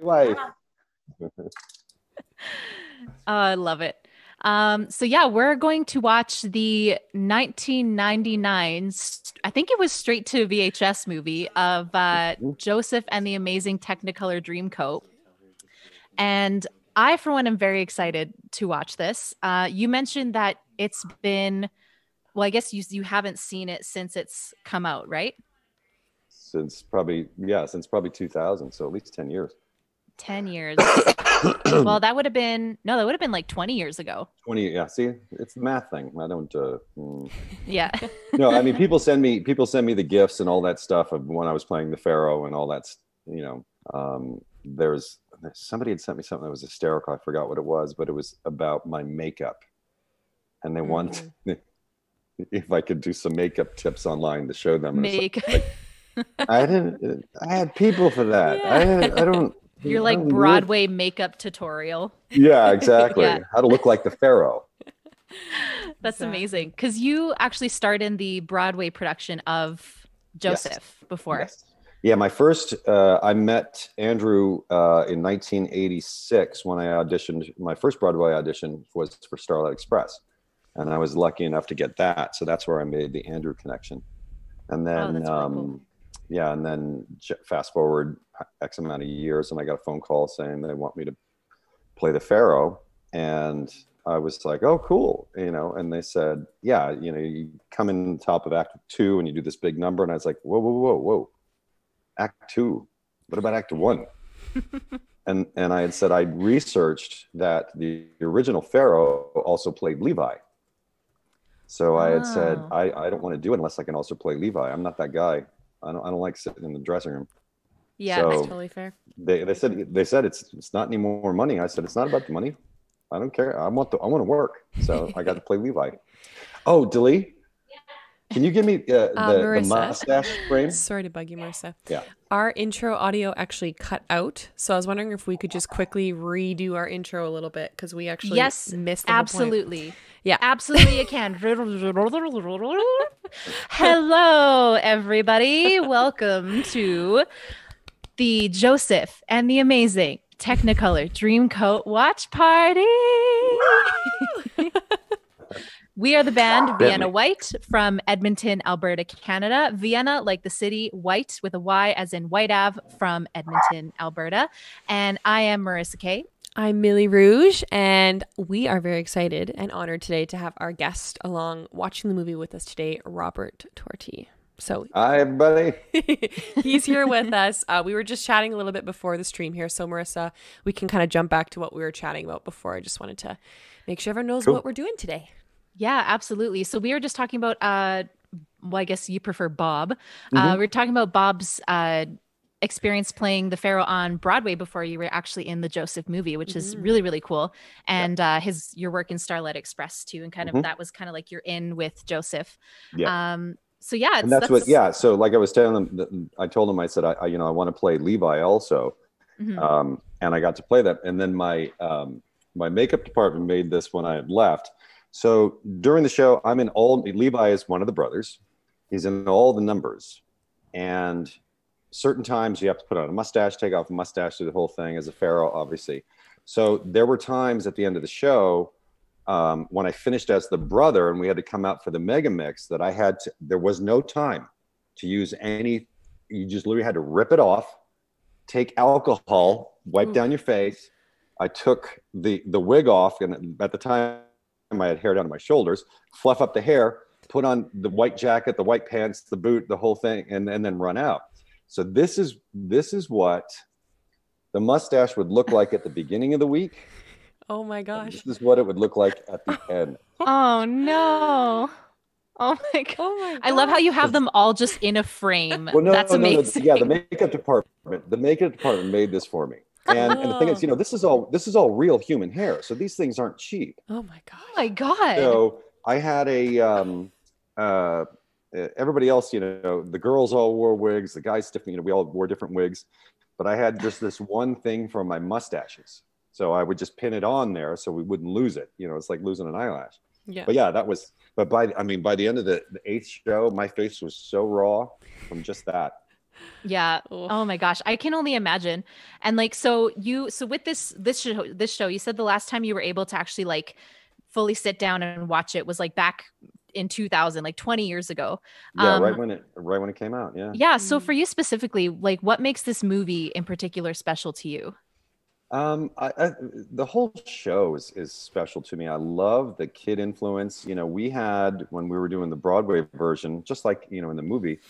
wife. oh, I love it. Um, so yeah, we're going to watch the 1999, I think it was straight to VHS movie of uh, Joseph and the Amazing Technicolor Dreamcoat. And I, for one, am very excited to watch this. Uh, you mentioned that it's been, well, I guess you you haven't seen it since it's come out, right? Since probably yeah, since probably 2000, so at least 10 years. 10 years. well, that would have been no, that would have been like 20 years ago. 20 yeah, see, it's the math thing. I don't uh, mm. Yeah. no, I mean people send me people send me the gifts and all that stuff of when I was playing the Pharaoh and all that, you know. Um, there's somebody had sent me something that was hysterical. I forgot what it was, but it was about my makeup. And they mm. want if I could do some makeup tips online to show them. Make. Like, I didn't. I had people for that. Yeah. I, I don't. You're like Broadway makeup tutorial. Yeah, exactly. yeah. How to look like the Pharaoh. That's exactly. amazing. Because you actually starred in the Broadway production of Joseph yes. before. Yes. Yeah, my first, uh, I met Andrew uh, in 1986 when I auditioned. My first Broadway audition was for Starlight Express. And I was lucky enough to get that. So that's where I made the Andrew connection. And then oh, um, cool yeah, and then fast forward X amount of years, and I got a phone call saying they want me to play the Pharaoh, and I was like, oh, cool, you know. And they said, yeah, you know, you come in top of Act Two and you do this big number, and I was like, whoa, whoa, whoa, whoa, Act Two. What about Act One? and and I had said I researched that the original Pharaoh also played Levi. So I had said, I, I don't want to do it unless I can also play Levi. I'm not that guy. I don't I don't like sitting in the dressing room. Yeah, so that's totally fair. They they said they said it's it's not any more money. I said it's not about the money. I don't care. I want the I want to work. So I got to play Levi. Oh, Dalee, can you give me uh, uh, the, the, mustache frame? Sorry to bug you, Marissa. Yeah. Our intro audio actually cut out, so I was wondering if we could just quickly redo our intro a little bit because we actually yes, missed absolutely. Yeah, absolutely. You can. Hello, everybody. Welcome to the Joseph and the Amazing Technicolor Dreamcoat Watch Party. We are the band Vienna Whyte from Edmonton, Alberta, Canada. Vienna, like the city, Whyte with a Y as in Whyte Ave from Edmonton, Alberta. And I am Marissa Kay. I'm Millie Rouge, and we are very excited and honored today to have our guest along watching the movie with us today, Robert Torti. So, hi, everybody. he's here with us. Uh, we were just chatting a little bit before the stream here. So, Marissa, we can kind of jump back to what we were chatting about before. I just wanted to make sure everyone knows cool. what we're doing today. Yeah, absolutely. So we were just talking about uh well, I guess you prefer Bob. Uh, mm-hmm. Uh we are talking about Bob's uh experience playing the Pharaoh on Broadway before you were actually in the Joseph movie, which mm-hmm. is really, really cool. And yeah. uh his your work in Starlight Express too, and kind of mm-hmm. that was kind of like you're in with Joseph. Yeah. Um so yeah, and that's, that's, what yeah. So like I was telling them, I told him I said I, I you know I want to play Levi also, mm-hmm. um, and I got to play that. And then my um, my makeup department made this when I had left, so during the show, I'm in all, Levi is one of the brothers. He's in all the numbers. And certain times you have to put on a mustache, take off a mustache, do the whole thing as a pharaoh, obviously. So there were times at the end of the show um, when I finished as the brother and we had to come out for the mega mix that I had to, there was no time to use any, you just literally had to rip it off, take alcohol, wipe down your face. I took the, the wig off and at the time I had hair down to my shoulders, fluff up the hair, put on the white jacket, the white pants, the boot, the whole thing, and, and then run out. So this is this is what the mustache would look like at the beginning of the week. Oh my gosh. This is what it would look like at the end. oh no. Oh my god. Oh my god. I love how you have them all just in a frame. Well, no, That's no, amazing. No, yeah, the makeup department, the makeup department made this for me. And, and the thing is, you know, this is all this is all real human hair, so these things aren't cheap. Oh my god! Oh my god! So I had a um, uh, Uh, everybody else, you know, the girls all wore wigs, the guys different, you know, we all wore different wigs, but I had just this one thing for my mustaches, so I would just pin it on there so we wouldn't lose it. You know, it's like losing an eyelash. Yeah. But yeah, that was. But by I mean, by the end of the, the eighth show, my face was so raw from just that. Yeah. Oh my gosh, I can only imagine. And like, so you, so with this this show, this show, you said the last time you were able to actually like fully sit down and watch it was like back in 2000 like 20 years ago. Yeah um, right when it right when it came out yeah. Yeah so for you specifically like what makes this movie in particular special to you? Um I, I, the whole show is, is special to me. I love the kid influence. You know we had when we were doing the broadway version just like you know in the movie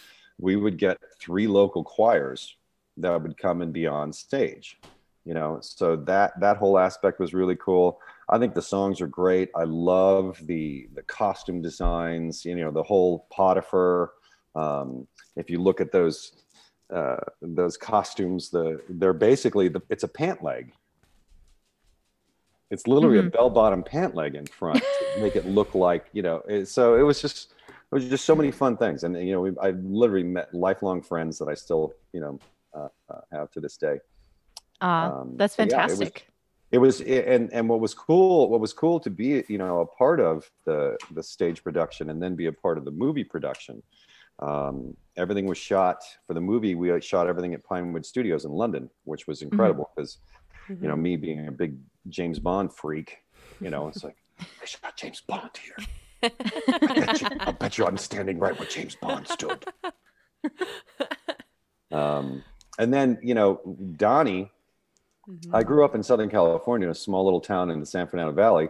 we would get three local choirs that would come and be on stage you know? So that that whole aspect was really cool I think the songs are great. I love the the costume designs. You know, the whole Potiphar. Um, if you look at those uh, those costumes, the they're basically the, it's a pant leg. It's literally mm-hmm. a bell bottom pant leg in front to make it look like you know. It, so it was just it was just so many fun things, and you know, we, I literally met lifelong friends that I still you know uh, uh, have to this day. Uh, um, that's fantastic. Yeah, it was and and what was cool what was cool to be you know a part of the the stage production and then be a part of the movie production um, everything was shot for the movie we shot everything at pinewood studios in london which was mm-hmm. incredible because mm-hmm. you know mm-hmm. me being a big james bond freak you know it's like they shot james bond here I bet, you, I bet you i'm standing right where james bond stood um, and then you know donny Mm-hmm. I grew up in Southern California, in a small little town in the San Fernando Valley.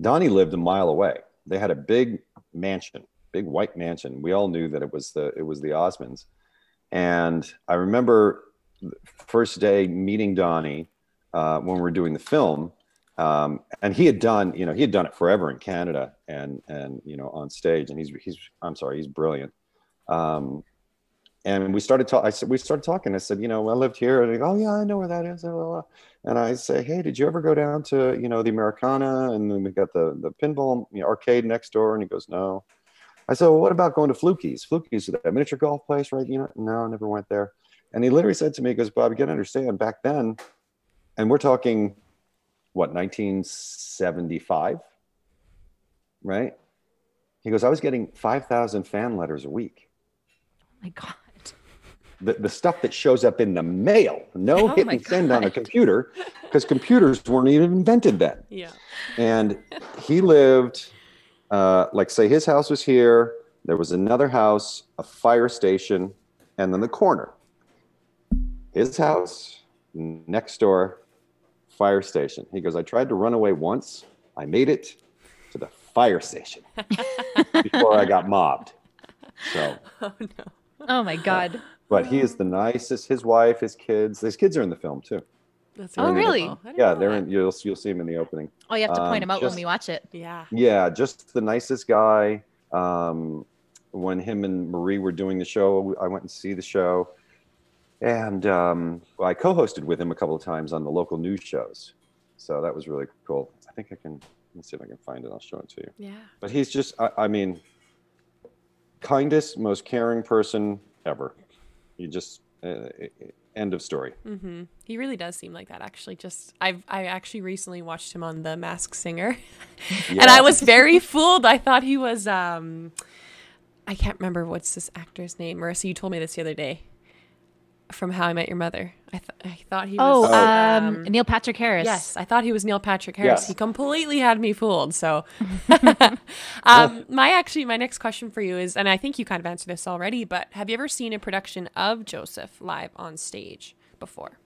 Donny lived a mile away. They had a big mansion, big white mansion. We all knew that it was the it was the Osmonds. And I remember first day meeting Donny uh, when we were doing the film. Um, and he had done, you know, he had done it forever in Canada and and you know on stage. And he's he's I'm sorry, he's brilliant. Um, and we started talking. I said, we started talking. I said, you know, I lived here. And he, oh yeah, I know where that is. And I say, hey, did you ever go down to you know the Americana? And then we got the the pinball you know, arcade next door. And he goes, no. I said, well, what about going to Fluky's? Fluky's, that miniature golf place, right? You know, no, I never went there. And he literally said to me, he goes, Bob, you got to understand, back then, and we're talking, what, 1975, right? He goes, I was getting 5,000 fan letters a week. Oh my God the, the stuff that shows up in the mail. No oh hit and send on a computer because computers weren't even invented then. Yeah. And he lived, uh, like, say, his house was here, there was another house, a fire station, and then the corner. His house, next door, fire station. He goes, I tried to run away once. I made it to the fire station before I got mobbed. So, oh no. Oh my God. But he is the nicest. His wife, his kids. His kids are in the film too. That's oh, really? Yeah, they're in. You'll you'll see him in the opening. Oh, you have to point um, him out just, when we watch it. Yeah. Yeah, just the nicest guy. Um, when him and Marie were doing the show, I went and see the show, and um, I co-hosted with him a couple of times on the local news shows. So that was really cool. I think I can. Let's see if I can find it. I'll show it to you. Yeah. But he's just. I, I mean, kindest, most caring person ever. You just uh, end of story. Mm-hmm. He really does seem like that. Actually, just I've I actually recently watched him on The Masked Singer, yeah. and I was very fooled. I thought he was um, I can't remember what's this actor's name. Marissa, you told me this the other day from How I Met Your Mother. I, th- I thought he was. Oh, um, um, Neil Patrick Harris. Yes, I thought he was Neil Patrick Harris. Yes. He completely had me fooled. So, um, my actually my next question for you is, and I think you kind of answered this already, but have you ever seen a production of Joseph live on stage before?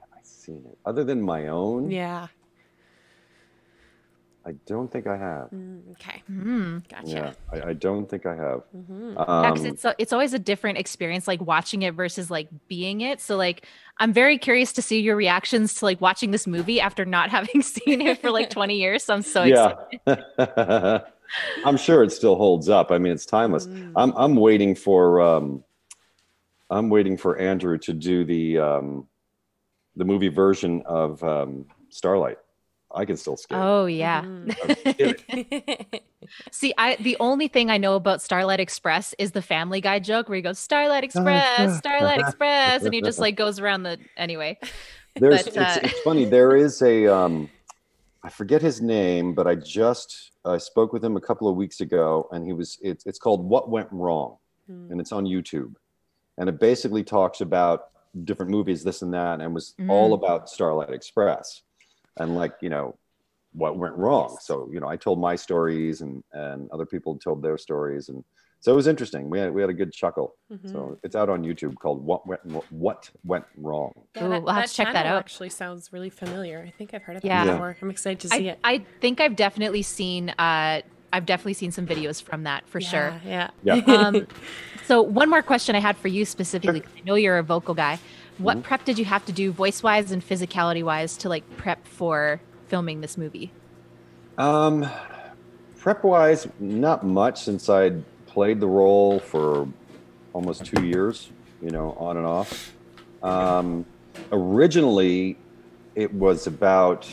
Have I seen it other than my own? Yeah. I don't think I have. Mm, okay. Mm, gotcha. Yeah, I, I, don't think I have. Mm-hmm. Um, yeah, it's it's always a different experience, like watching it versus like being it. So like, I'm very curious to see your reactions to like watching this movie after not having seen it for like 20 years. So I'm so yeah. excited. I'm sure it still holds up. I mean, it's timeless. Mm. I'm I'm waiting for um, I'm waiting for Andrew to do the um, the movie version of um, Starlight. I can still skate. Oh yeah. Mm-hmm. See, I the only thing I know about Starlight Express is the Family Guy joke where he goes Starlight Express, Starlight Express, and he just like goes around the anyway. There's but, uh... it's, it's, funny. There is a um, I forget his name, but I just I spoke with him a couple of weeks ago, and he was it's it's called What Went Wrong, mm. and it's on YouTube. and it basically talks about different movies, this and that, and was all about Starlight Express, and like you know what went wrong. So you know, I told my stories, and and other people told their stories, and so it was interesting. We had we had a good chuckle. So it's out on YouTube called "What Went What Went Wrong." Yeah, Ooh, that, we'll have that to check that out. Actually, sounds really familiar. I think I've heard of Yeah. that Yeah. before. I'm excited to see I, it. I think I've definitely seen uh I've definitely seen some videos from that for sure. Yeah. Yeah. Um so one more question I had for you specifically 'cause I know you're a vocal guy. What Mm-hmm. prep did you have to do voice wise and physicality wise to like prep for filming this movie? Um, prep wise, not much since I'd played the role for almost two years, you know, on and off. Um, originally, it was about,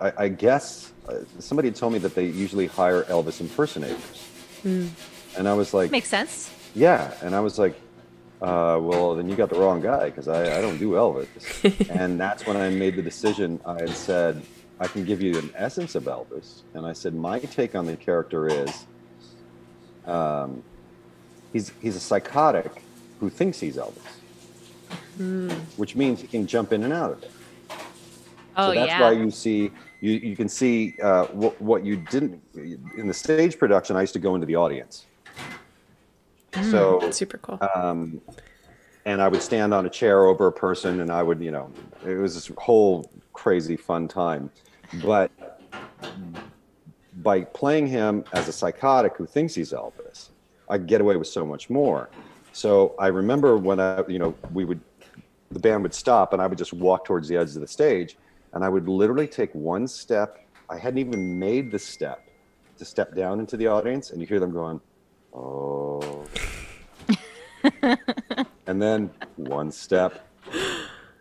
I, I guess, uh, somebody told me that they usually hire Elvis impersonators. And I was like, Makes sense. yeah. And I was like, uh, well, then you got the wrong guy because I, I don't do Elvis. and that's when I made the decision. I had said, I can give you an essence of Elvis. And I said, my take on the character is um, he's, he's a psychotic who thinks he's Elvis, which means he can jump in and out of it. Oh so that's yeah. why you see you, you can see uh, what, what you didn't in the stage production. I used to go into the audience. So Super cool. um, and I would stand on a chair over a person, and I would, you know, it was this whole crazy fun time. But by playing him as a psychotic who thinks he's Elvis, I get away with so much more. So I remember when I, you know, we would, the band would stop, and I would just walk towards the edge of the stage, and I would literally take one step. I hadn't even made the step to step down into the audience, and you hear them going, "Oh." and then one step,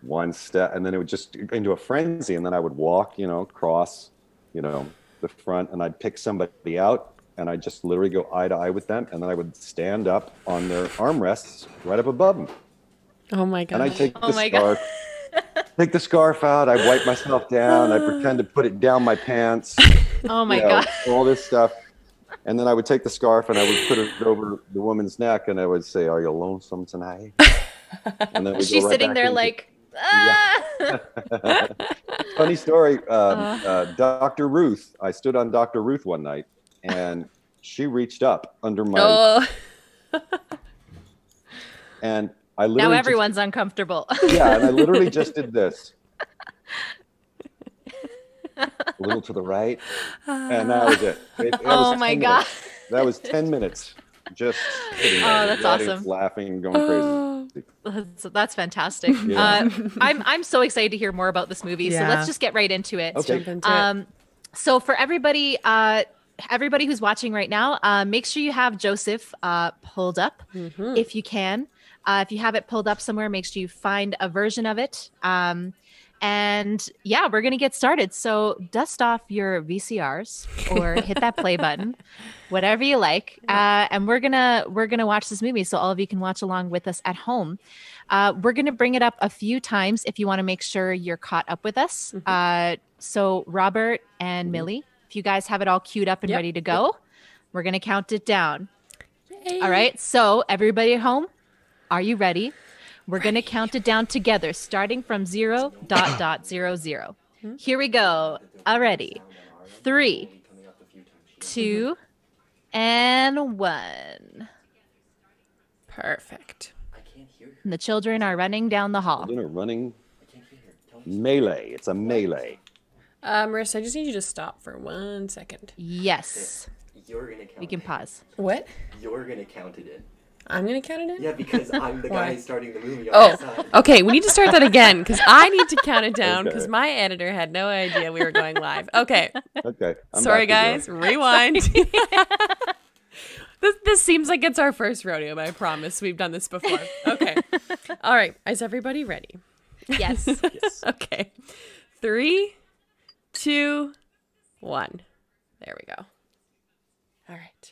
one step, and then it would just into a frenzy, and then I would walk, you know, across, you know, the front, and I'd pick somebody out, and I'd just literally go eye to eye with them, and then I would stand up on their armrests right up above them, oh my god. and I'd take Oh the scarf. Take the scarf out. I wipe myself down. I pretend to put it down my pants. oh my you know, god. all this stuff. And then I would take the scarf and I would put it over the woman's neck and I would say, "Are you lonesome tonight?" And then She's right sitting there like ah! Funny story. Um, uh, Dr. Ruth. I stood on Dr. Ruth one night, and she reached up under my, oh. and I now literally everyone's uncomfortable. Yeah, and I literally just did this. A little to the right, and that was it. It- that was Oh my 10 God. minutes. That was ten minutes. Just sitting Oh, there, that's the audience awesome. laughing, going crazy. That's, that's fantastic. Yeah. Uh, I'm I'm so excited to hear more about this movie. So let's just get right into it. Okay. Jump into it. Um, so for everybody, uh, everybody who's watching right now, uh, make sure you have Joseph uh, pulled up Mhm. if you can. Uh, if you have it pulled up somewhere, make sure you find a version of it. Um, and yeah, we're gonna get started. So dust off your VCRs or hit that play button, whatever you like. Uh, and we're gonna we're gonna watch this movie, so all of you can watch along with us at home. Uh, we're gonna bring it up a few times if you want to make sure you're caught up with us. Uh, so Robert and Millie, if you guys have it all queued up and Yep. ready to go, we're gonna count it down. Yay. All right. So, everybody at home, are you ready? We're going to count it down together, starting from zero dot dot zero zero. Here we go. Already. Three, two, and one. Perfect. And the children are running down the hall. Children are running melee. It's a melee. Uh, Marissa, I just need you to stop for one second. Yes. You're gonna count. We can it. pause. What? You're gonna count it in. I'm gonna count it in. Yeah, because I'm the Why? guy starting the movie on Oh, the side. okay. We need to start that again because I need to count it down because Okay. my editor had no idea we were going live. Okay, Okay. I'm sorry guys. Rewind. this this seems like it's our first rodeo, but I promise we've done this before. Okay. All right. Is everybody ready? Yes. Yes. Okay. Three, two, one. There we go. All right.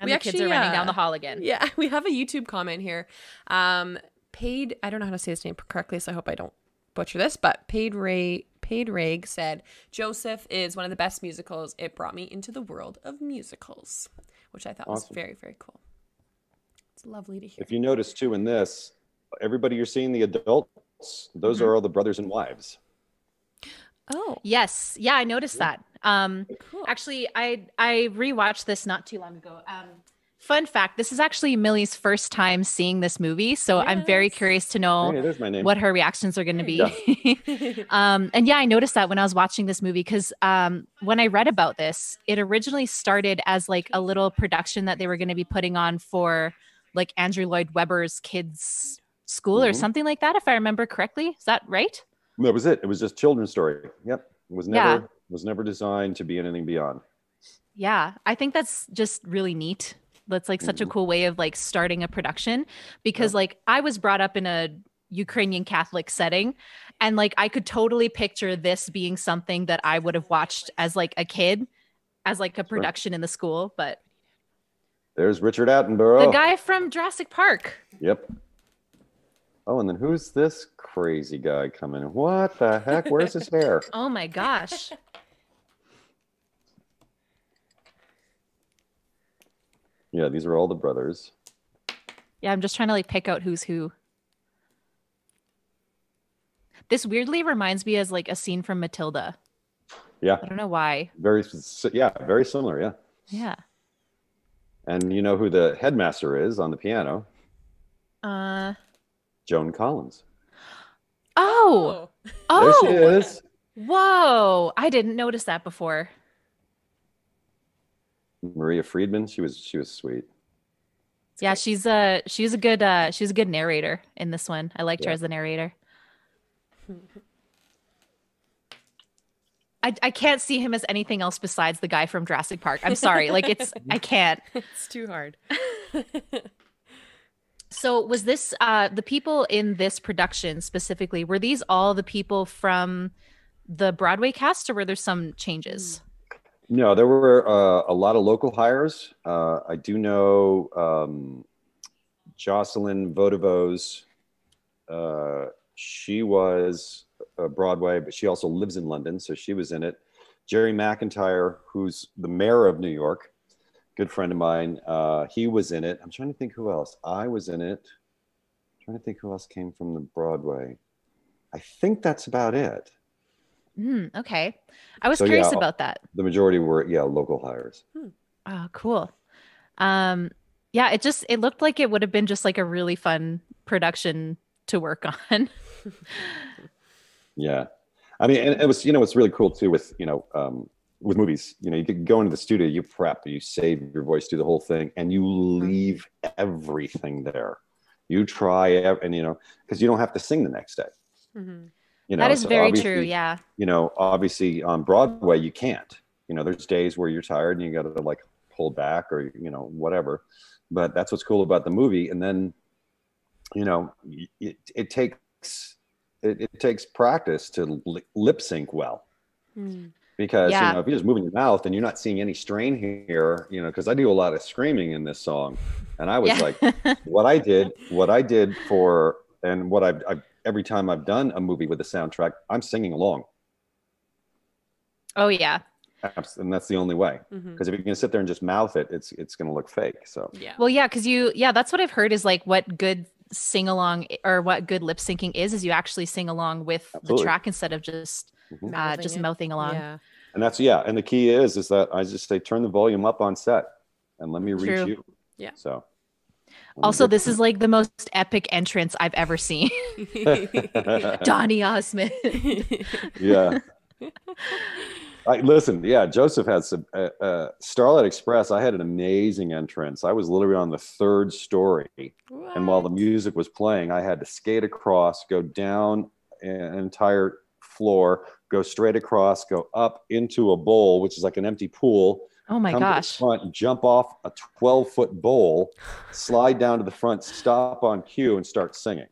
And We the kids are actually, running down uh, the hall again. Yeah, we have a YouTube comment here. Um, paid. I don't know how to say his name correctly, so I hope I don't butcher this. But paid Ray. Paid Rag said Joseph is one of the best musicals. It brought me into the world of musicals, which I thought was very very cool. It's lovely to hear. If you notice too in this, everybody you're seeing the adults, those Mhm. are all the brothers and wives. oh, Yes. Yeah, I noticed that. Um cool. actually I I rewatched this not too long ago. Um fun fact, this is actually Millie's first time seeing this movie, so I'm very curious to know Hey, there's my name. what her reactions are going to There be. um, and yeah, I noticed that when I was watching this movie because um, when I read about this, it originally started as like a little production that they were going to be putting on for like Andrew Lloyd Webber's kids' school or Mhm. something like that, if I remember correctly. Is that right? That was it. It was just children's story. Yep. It was never Yeah. Was never designed to be anything beyond. Yeah, I think that's just really neat. That's like such a Mhm. cool way of like starting a production because like I was brought up in a Ukrainian Catholic setting and like I could totally picture this being something that I would have watched as like a kid as like a production in the school, but There's Richard Attenborough. the guy from Jurassic Park. Yep. Oh, and then who's this crazy guy coming? What the heck? Where's his hair? Oh my gosh. Yeah, these are all the brothers. Yeah, I'm just trying to like pick out who's who. This weirdly reminds me as like a scene from Matilda. Yeah, I don't know why. very yeah, very similar. Yeah, Yeah. and you know who the headmaster is on the piano? Uh Joan Collins. oh. There Oh. she is. Whoa. I didn't notice that before. Maria Friedman. She was she was sweet. Yeah, she's a she's a good uh she's a good narrator in this one. I liked her as the narrator. I, I can't see him as anything else besides the guy from Jurassic Park. I'm sorry. Like it's I can't. it's too hard. So was this uh the people in this production specifically, were these all the people from the Broadway cast or were there some changes? No, there were uh, a lot of local hires. Uh, I do know um, Jocelyn Vodovos. Uh, she was uh, Broadway, but she also lives in London, so she was in it. Jerry McIntyre, who's the mayor of New York, good friend of mine, uh, he was in it. I'm trying to think who else. I was in it. trying to think who else came from the Broadway. I think that's about it. Mm, okay. I was So, curious yeah, about that. The majority were, yeah, local hires. Oh, cool. Um, yeah, it just it looked like it would have been just like a really fun production to work on. Yeah, I mean, and it was you know what's really cool too with you know um, with movies. You know, you could go into the studio, you prep, you save your voice, do the whole thing, and you leave everything there. You try ev- and you know because you don't have to sing the next day. Mhm. You know, that is so very true. Yeah. You know, obviously on Broadway you can't. You know, there's days where you're tired and you got to like pull back or you know whatever. But that's what's cool about the movie. And then, you know, it, it takes it, it takes practice to li- lip sync well Mm. because Yeah. you know if you're just moving your mouth and you're not seeing any strain here you know because i do a lot of screaming in this song and i was Yeah. like what i did what i did for and what I've, I've every time i've done a movie with a soundtrack i'm singing along oh yeah. And that's the only way because if you're going to sit there and just mouth it it's it's going to look fake so Yeah. Well, yeah, because you, yeah, that's what I've heard is like what good sing along or what good lip syncing is, is you actually sing along with the track instead of just Mhm. uh, Mouthing just it. mouthing along. Yeah. and that's yeah and the key is is that i just say turn the volume up on set and let me reach True. you Yeah. so Also, this is like the most epic entrance I've ever seen. Donny Osmond. yeah. I, listen, yeah, Joseph had some uh, uh, Starlight Express. I had an amazing entrance. I was literally on the third story, and while the music was playing, I had to skate across, go down an entire floor, go straight across, go up into a bowl, which is like an empty pool. Oh my come to the gosh. front, jump off a 12 foot bowl, slide down to the front, stop on cue, and start singing.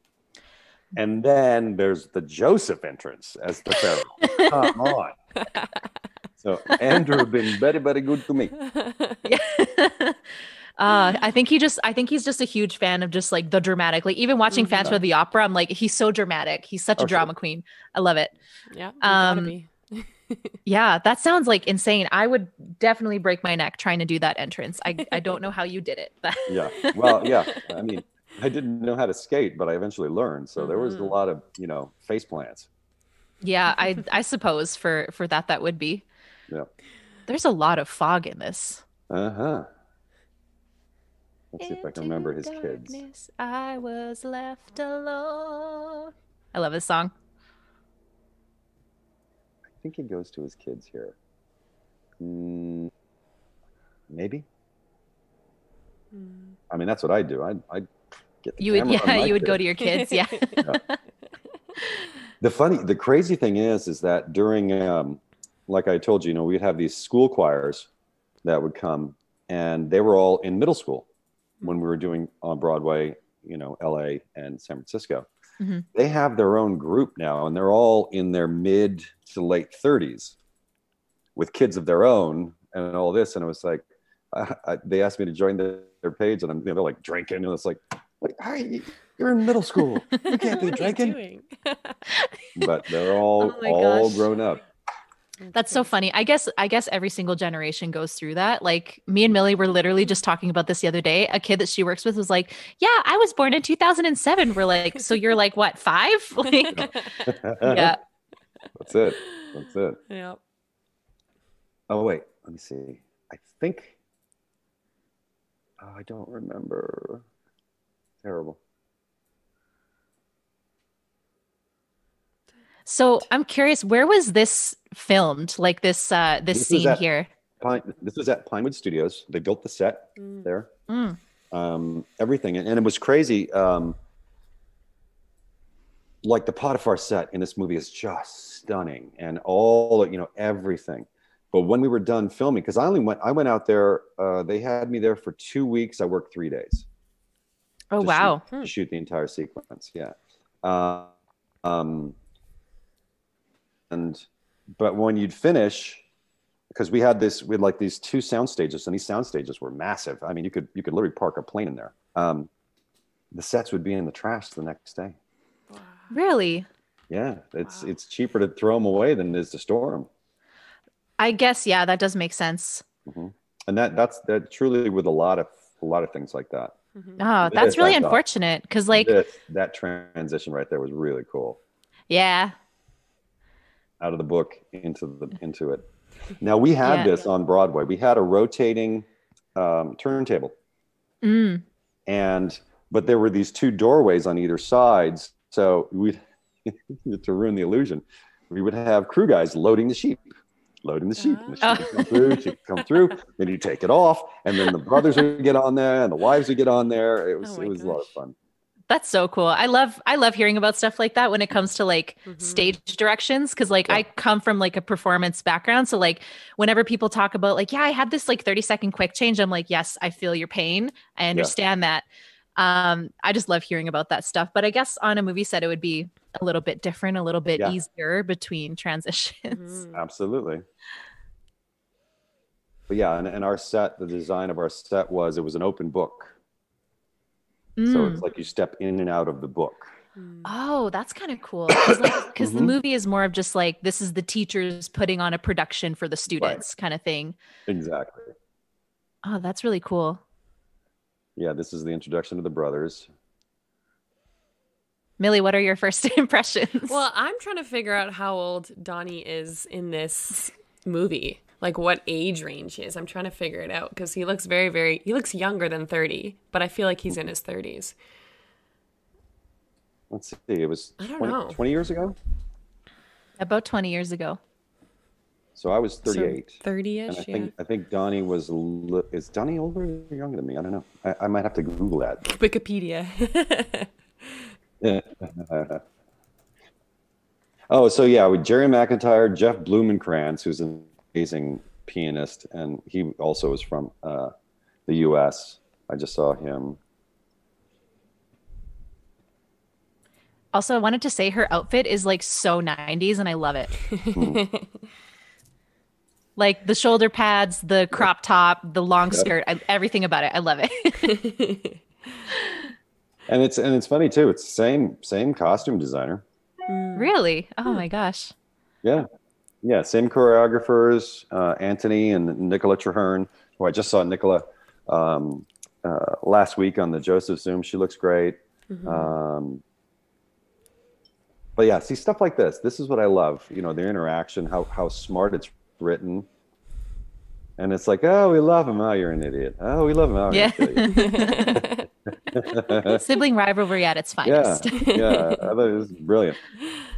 And then there's the Joseph entrance as the pharaoh. Come on. So Andrew been very, very good to me. uh, I think he just I think he's just a huge fan of just like the dramatic. Like even watching Mhm. Phantom of the Opera, I'm like, he's so dramatic. He's such Oh, a sure. drama queen. I love it. yeah. you gotta Um, be. Yeah, that sounds like insane. I would definitely break my neck trying to do that entrance. I, I don't know how you did it. But Yeah. Well, yeah. I mean, I didn't know how to skate, but I eventually learned. So there was a Mhm. lot of, you know, face plants. yeah, I I suppose for for that that would be. Yeah. There's a lot of fog in this. Uh huh. Let's see if I can remember his Into kids. darkness, I was left alone. I love this song. I think he goes to his kids here. Mm, maybe. Mm. I mean, that's what I do. I I get the You would yeah, my you would go to your kids. Yeah. The funny, the crazy thing is, is that during, um, like I told you, you know, we'd have these school choirs that would come, and they were all in middle school when we were doing on Broadway, you know, L.A. and San Francisco. Mhm. They have their own group now, and they're all in their mid to late thirties, with kids of their own, and all this. And it was like, I, I, they asked me to join their, their page, and I'm, you know, they're like drinking, and it's like, hey, you're in middle school, you can't be What drinking but they're all Oh all gosh. grown up. That's so funny. I guess I guess every single generation goes through that. Like me and Millie were literally just talking about this the other day. A kid that she works with was like, "Yeah, I was born in 2007." We're like, "So you're like what, 5?" Like yeah. that's it. That's it. yeah. Oh wait, let me see. I think. Oh, I don't remember. Terrible. So, I'm curious, where was this filmed? Like this uh this, This scene at- here. Pine, this was at Pinewood Studios. They built the set Mm. there. Mm. um, everything, and, and it was crazy. Um, like the Potiphar set in this movie is just stunning, and all you know everything. But when we were done filming, because I only went, I went out there. Uh, they had me there for two weeks. I worked three days Oh to wow. shoot, to shoot the entire sequence. Yeah. Uh, um, and but when you'd finish, because we had this, we had like these two sound stages, and these sound stages were massive. I mean, you could you could literally park a plane in there. Um, the sets would be in the trash the next day. Really? Yeah, it's Wow. it's cheaper to throw them away than it is to store them. I guess yeah, that does make sense. And that that's that truly with a lot of a lot of things like that. Mhm. Oh, that's is, really unfortunate cuz like This- that transition right there was really cool. yeah. Out of the book into the into it. Now we had Yeah. this on Broadway. We had a rotating um, turntable, Mm. and but there were these two doorways on either sides. So we'd to ruin the illusion, we would have crew guys loading the sheep, loading the sheep. And the Ah. sheep would come through, sheep come through. Then you take it off, and then the brothers would get on there, and the wives would get on there. It was Oh it was a lot of fun. That's so cool. I love I love hearing about stuff like that when it comes to like Mhm. stage directions cuz like Yeah. I come from like a performance background so like whenever people talk about like yeah I had this like 30 second quick change I'm like yes I feel your pain. I understand that. Um I just love hearing about that stuff but I guess on a movie set it would be a little bit different, a little bit Yeah. easier between transitions. Mhm. Absolutely. But yeah, and, and our set, the design of our set was it was an open book. So Mm. it's like you step in and out of the book. Mm. Oh, that's kind of cool. Because like, 'cause the movie is more of just like this is the teachers putting on a production for the students kind of thing. Exactly. Oh, that's really cool. Yeah, this is the introduction to the brothers. Millie, what are your first impressions? Well, I'm trying to figure out how old Donny is in this movie. Like what age range he is. I'm trying to figure it out because he looks very, very. He looks younger than 30, but I feel like he's in his 30s. Let's see, it was I don't 20, know. 20 years ago. About 20 years ago. So I was 38. 30 and I ish, yeah. think I think Donny was is Donny older or younger than me? I don't know. I, I might have to Google that. Wikipedia. oh, so yeah, with Jerry McIntyre, Jeff Blumenkrantz, who's an amazing pianist, and he also is from uh, the U.S. I just saw him. Also, I wanted to say her outfit is like so 90s and I love it. like the shoulder pads, the crop top, the long Yep. skirt, I, everything about it. I love it. And it's and it's funny too. It's same same costume designer. Mm. really? Oh my gosh. Yeah. Yeah, same choreographers, uh, Anthony and Nichola Treherne, who I just saw Nichola um, uh, last week on the Joseph Zoom. She looks great. Um, but yeah, see stuff like this. This is what I love. You know, the interaction, how how smart it's written. And it's like, oh, we love him. Oh, you're an idiot. Oh, we love him. Oh, Yeah. yeah. Sibling rivalry at its yeah, finest. yeah. I thought it was brilliant.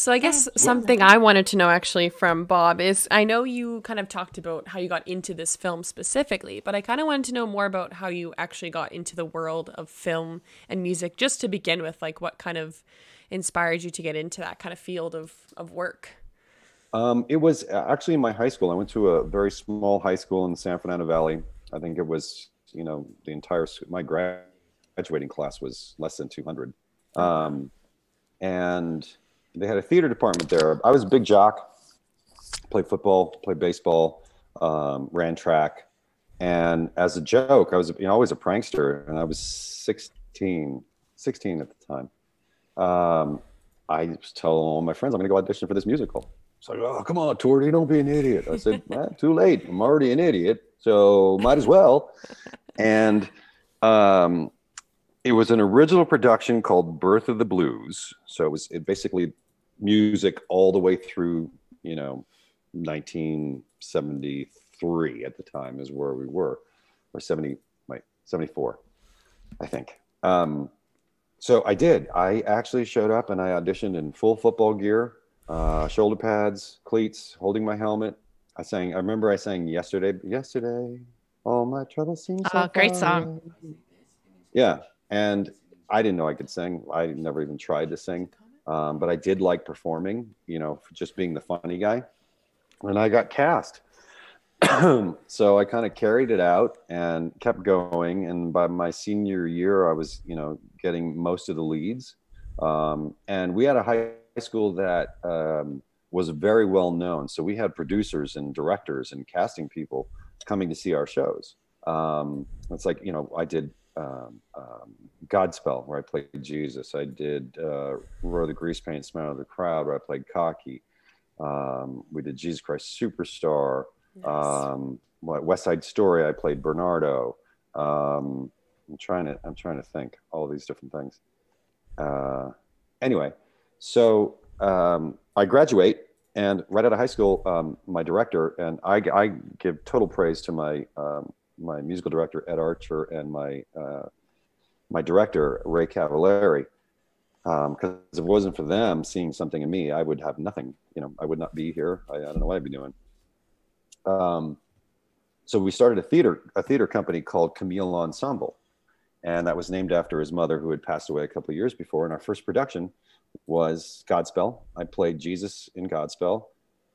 So I guess something I wanted to know actually from Bob is I know you kind of talked about how you got into this film specifically, but I kind of wanted to know more about how you actually got into the world of film and music just to begin with, like what kind of inspired you to get into that kind of field of of work. Um, it was uh, actually in my high school. I went to a very small high school in the San Fernando Valley. I think it was, you know, the entire my grad- graduating class was less than 200, um, and they had a theater department there. I was a big jock, played football, played baseball, um, ran track, and as a joke, I was you know always a prankster, and I was 16, 16 at the time. Um, I was telling all my friends I'm going to go audition for this musical. It's like, oh, come on, Torti, don't be an idiot. I said, too late. I'm already an idiot, so might as well. And um, it was an original production called Birth of the Blues. So it was it basically music all the way through, you know, 1973 at the time is where we were, or 70, wait, 74, I think. Um, so I did. I actually showed up and I auditioned in full football gear, uh, shoulder pads, cleats, holding my helmet. I sang. I remember I sang yesterday. Yesterday, all my troubles seem so Oh, great far song. Yeah, and I didn't know I could sing. I never even tried to sing, um, but I did like performing. You know, just being the funny guy, and I got cast. so I kind of carried it out and kept going. And by my senior year, I was, you know, getting most of the leads. Um, and we had a high school that um, was very well known. So we had producers and directors and casting people coming to see our shows. Um, it's like, you know, I did um, um, Godspell, where I played Jesus. I did uh, Roar the Grease Paint, Smell of the Crowd, where I played Cocky. Um, we did Jesus Christ Superstar. Um, what West Side Story? I played Bernardo. Um, I'm trying to I'm trying to think all these different things. Uh, anyway, so um, I graduate, and right out of high school, um, my director and I, I give total praise to my um, my musical director Ed Archer and my uh, my director Ray Cavallari. Because if it wasn't for them seeing something in me, I would have nothing. You know, I would not be here. I, I don't know what I'd be doing. Um, so we started a theater a theater company called Camille Ensemble, and that was named after his mother, who had passed away a couple years before. And our first production was Godspell. I played Jesus in Godspell,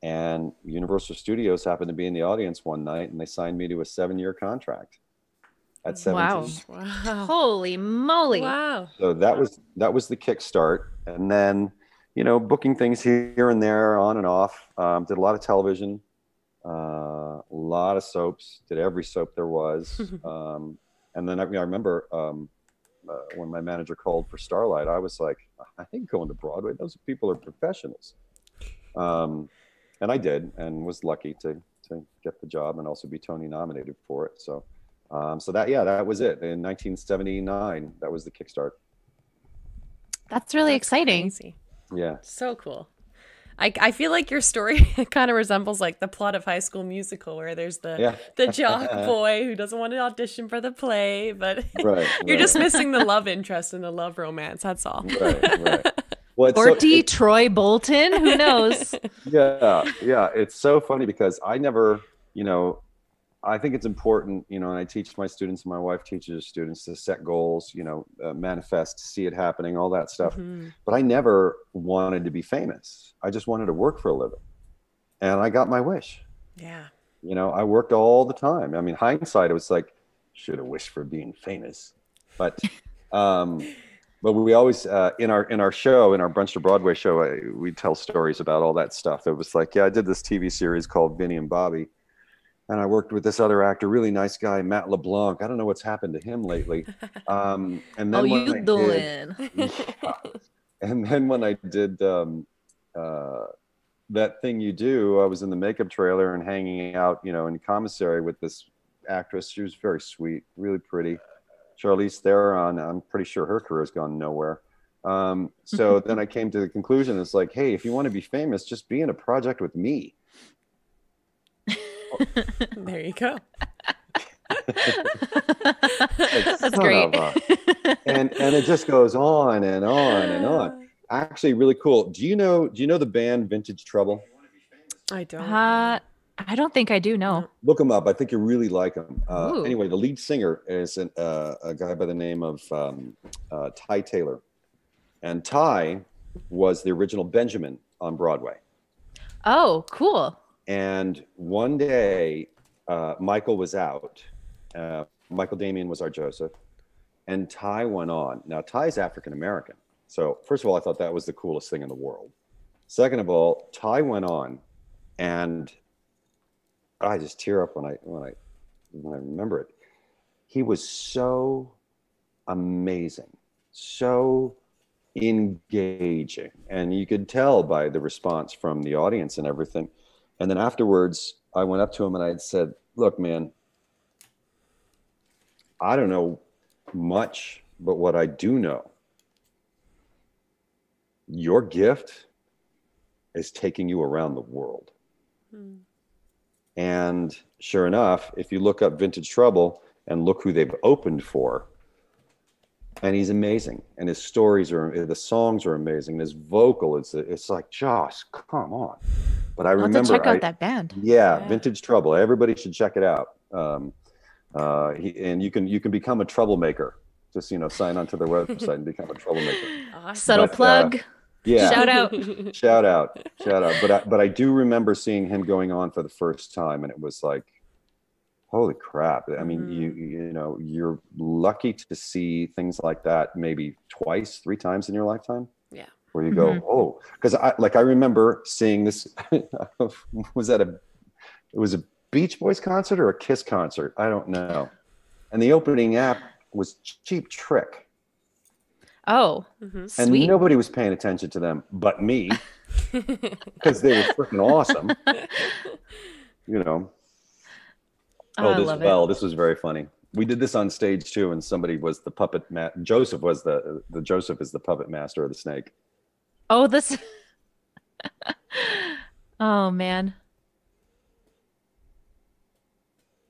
and Universal Studios happened to be in the audience one night, and they signed me to a seven-year contract at 17. Wow. Wow. Holy moly. Wow. So that was that was the kickstart, and then you know booking things here and there, on and off. Um, did a lot of television, uh, a lot of soaps. Did every soap there was, um, and then I, I remember um, uh, when my manager called for Starlight, I was like, I think going to Broadway. Those people are professionals, um, and I did, and was lucky to to get the job and also be Tony nominated for it. So. Um, so that yeah, that was it. In 1979, that was the kickstart. That's really That's exciting. crazy. Yeah. So cool. I, I feel like your story kind of resembles like the plot of High School Musical, where there's the Yeah. the jock boy who doesn't want to audition for the play, but Right. you're right, just missing the love interest and the love romance. That's all. right, right. Well, it's Or so, D. it- Troy Bolton. Who knows? yeah, yeah. It's so funny because I never, you know, I think it's important, you know, and I teach my students, and my wife teaches students to set goals, you know, uh, manifest, see it happening, all that stuff. Mhm. But I never wanted to be famous. I just wanted to work for a living, and I got my wish. Yeah. You know, I worked all the time. I mean, hindsight, it was like, should have wished for being famous, but, um, but we always uh, in our in our show, in our Brunch to Broadway show, I, we tell stories about all that stuff. It was like, yeah, I did this TV series called Vinnie and Bobby, and I worked with this other actor, really nice guy, Matt LeBlanc. I don't know what's happened to him lately. Um, and then oh, when you I did- yeah. and then when I did um, uh, that thing you do, I was in the makeup trailer and hanging out, you know, in commissary with this actress. She was very sweet, really pretty. Charlize Theron. I'm pretty sure her career's gone nowhere. Um, so then I came to the conclusion: it's like, hey, if you want to be famous, just be in a project with me. There you go. That's great. a- and and it just goes on and on and on. Actually, really cool. Do you know? Do you know the band Vintage Trouble? I don't. Uh, I don't think I do know. Look them up. I think you really like them. Uh, anyway, the lead singer is an, uh, a guy by the name of um, uh, Ty Taylor, and Ty was the original Benjamin on Broadway. Oh, cool. And one day, uh, Michael was out. Uh, Michael Damian was our Joseph, and Ty went on. Now, Ty's African American. So, first of all, I thought that was the coolest thing in the world. Second of all, Ty went on, and I just tear up when I when I when I remember it. He was so amazing, so engaging, and you could tell by the response from the audience and everything. And then afterwards, I went up to him and I said, "Look, man, I don't know much, but what I do know, your gift is taking you around the world." Hmm. And sure enough, if you look up Vintage Trouble and look who they've opened for, and he's amazing, and his stories are, the songs are amazing. and His vocal, it's it's like Josh, come on. But I I'll have remember, to check out I- that band. yeah, Yeah. Vintage Trouble. Everybody should check it out. Um, uh, he, and you can you can become a troublemaker. Just you know, sign onto their website and become a troublemaker. Awesome. Subtle But, uh, plug. Yeah, Shout out. shout out. Shout out. But I, but i do remember seeing him going on for the first time and it was like holy crap. I mean you you know you're lucky to see things like that maybe twice three times in your lifetime. Yeah. where you go Mhm. oh because i like i remember seeing this was that a it was a beach boys concert or a kiss concert? I don't know. And the opening act was cheap trick Oh, Mhm. and nobody was paying attention to them but me because they were freaking awesome. You know. Oh, I this love it. this was very funny. We did this on stage too, and somebody was the puppet. Ma- Joseph was the the Joseph is the puppet master of the snake. Oh, this. oh man.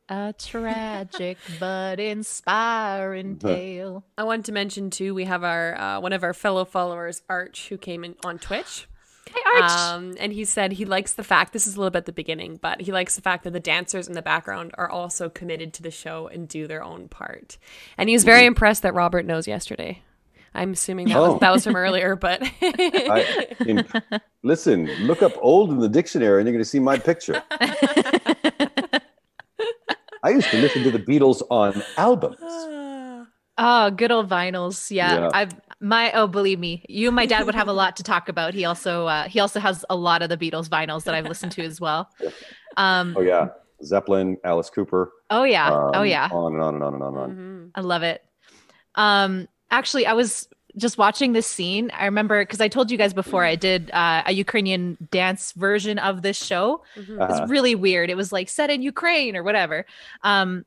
A tragic but inspiring tale. I wanted to mention too, we have our uh, one of our fellow followers, Arch, who came in on Twitch. Hey, Arch. Um, and he said he likes the fact this is a little bit at the beginning, but he likes the fact that the dancers in the background are also committed to the show and do their own part. And he was very impressed that Robert knows yesterday. I'm assuming that Oh. was that was from earlier, but I, in- listen, look up old in the dictionary, and you're going to see my picture. I used to listen to the Beatles on albums. Oh, good old vinyls. Yeah, Yeah. I've my oh, believe me, you and my dad would have a lot to talk about. He also uh, he also has a lot of the Beatles vinyls that I've listened to as well. Um, Oh yeah, Zeppelin, Alice Cooper. oh yeah, oh um, yeah, On and on and on and on and on. Mhm. I love it. Um, actually, I was just watching this scene. I remember because I told you guys before I did uh, a Ukrainian dance version of this show. Mhm. Uh-huh. It's really weird. It was like set in Ukraine or whatever. Um,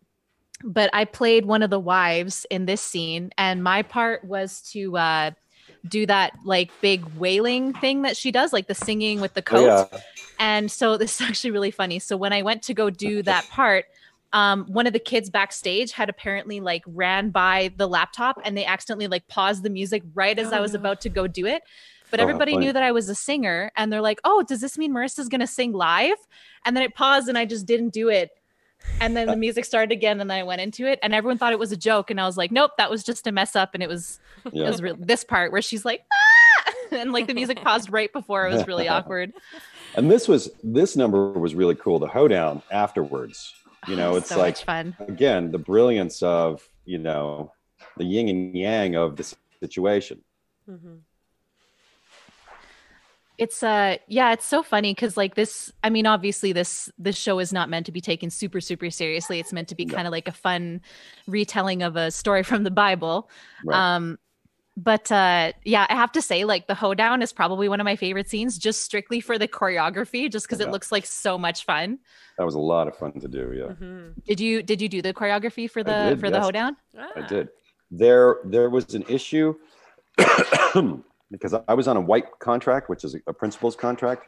but I played one of the wives in this scene, and my part was to uh, do that like big wailing thing that she does, like the singing with the Oh, coat. yeah. And so this is actually really funny. So when I went to go do that part, um, one of the kids backstage had apparently like ran by the laptop and they accidentally like paused the music right as Oh, I was no. about to go do it. But Oh, everybody knew that I was a singer and they're like, oh, does this mean Marissa's going to sing live? And then it paused and I just didn't do it. And then the music started again and then I went into it and everyone thought it was a joke. And I was like, nope, that was just a mess up. And it was, it was re- this part where she's like, ah! and like the music paused right before it was really awkward. And this was this number was really cool. The hoedown afterwards. You know, Oh, it's so like fun. again the brilliance of you know the yin and yang of the situation. Mhm. It's uh yeah, it's so funny because like this, I mean, obviously this this show is not meant to be taken super, super seriously. It's meant to be No. kind of like a fun retelling of a story from the Bible. Right. Um, but uh yeah i have to say like the hoedown is probably one of my favorite scenes just strictly for the choreography just because Yeah. it looks like so much fun That was a lot of fun to do. Yeah. Mhm. did you did you do the choreography for the did, for the yes. hoedown I Ah. did. There, there was an issue because I was on a white contract, which is a principal's contract,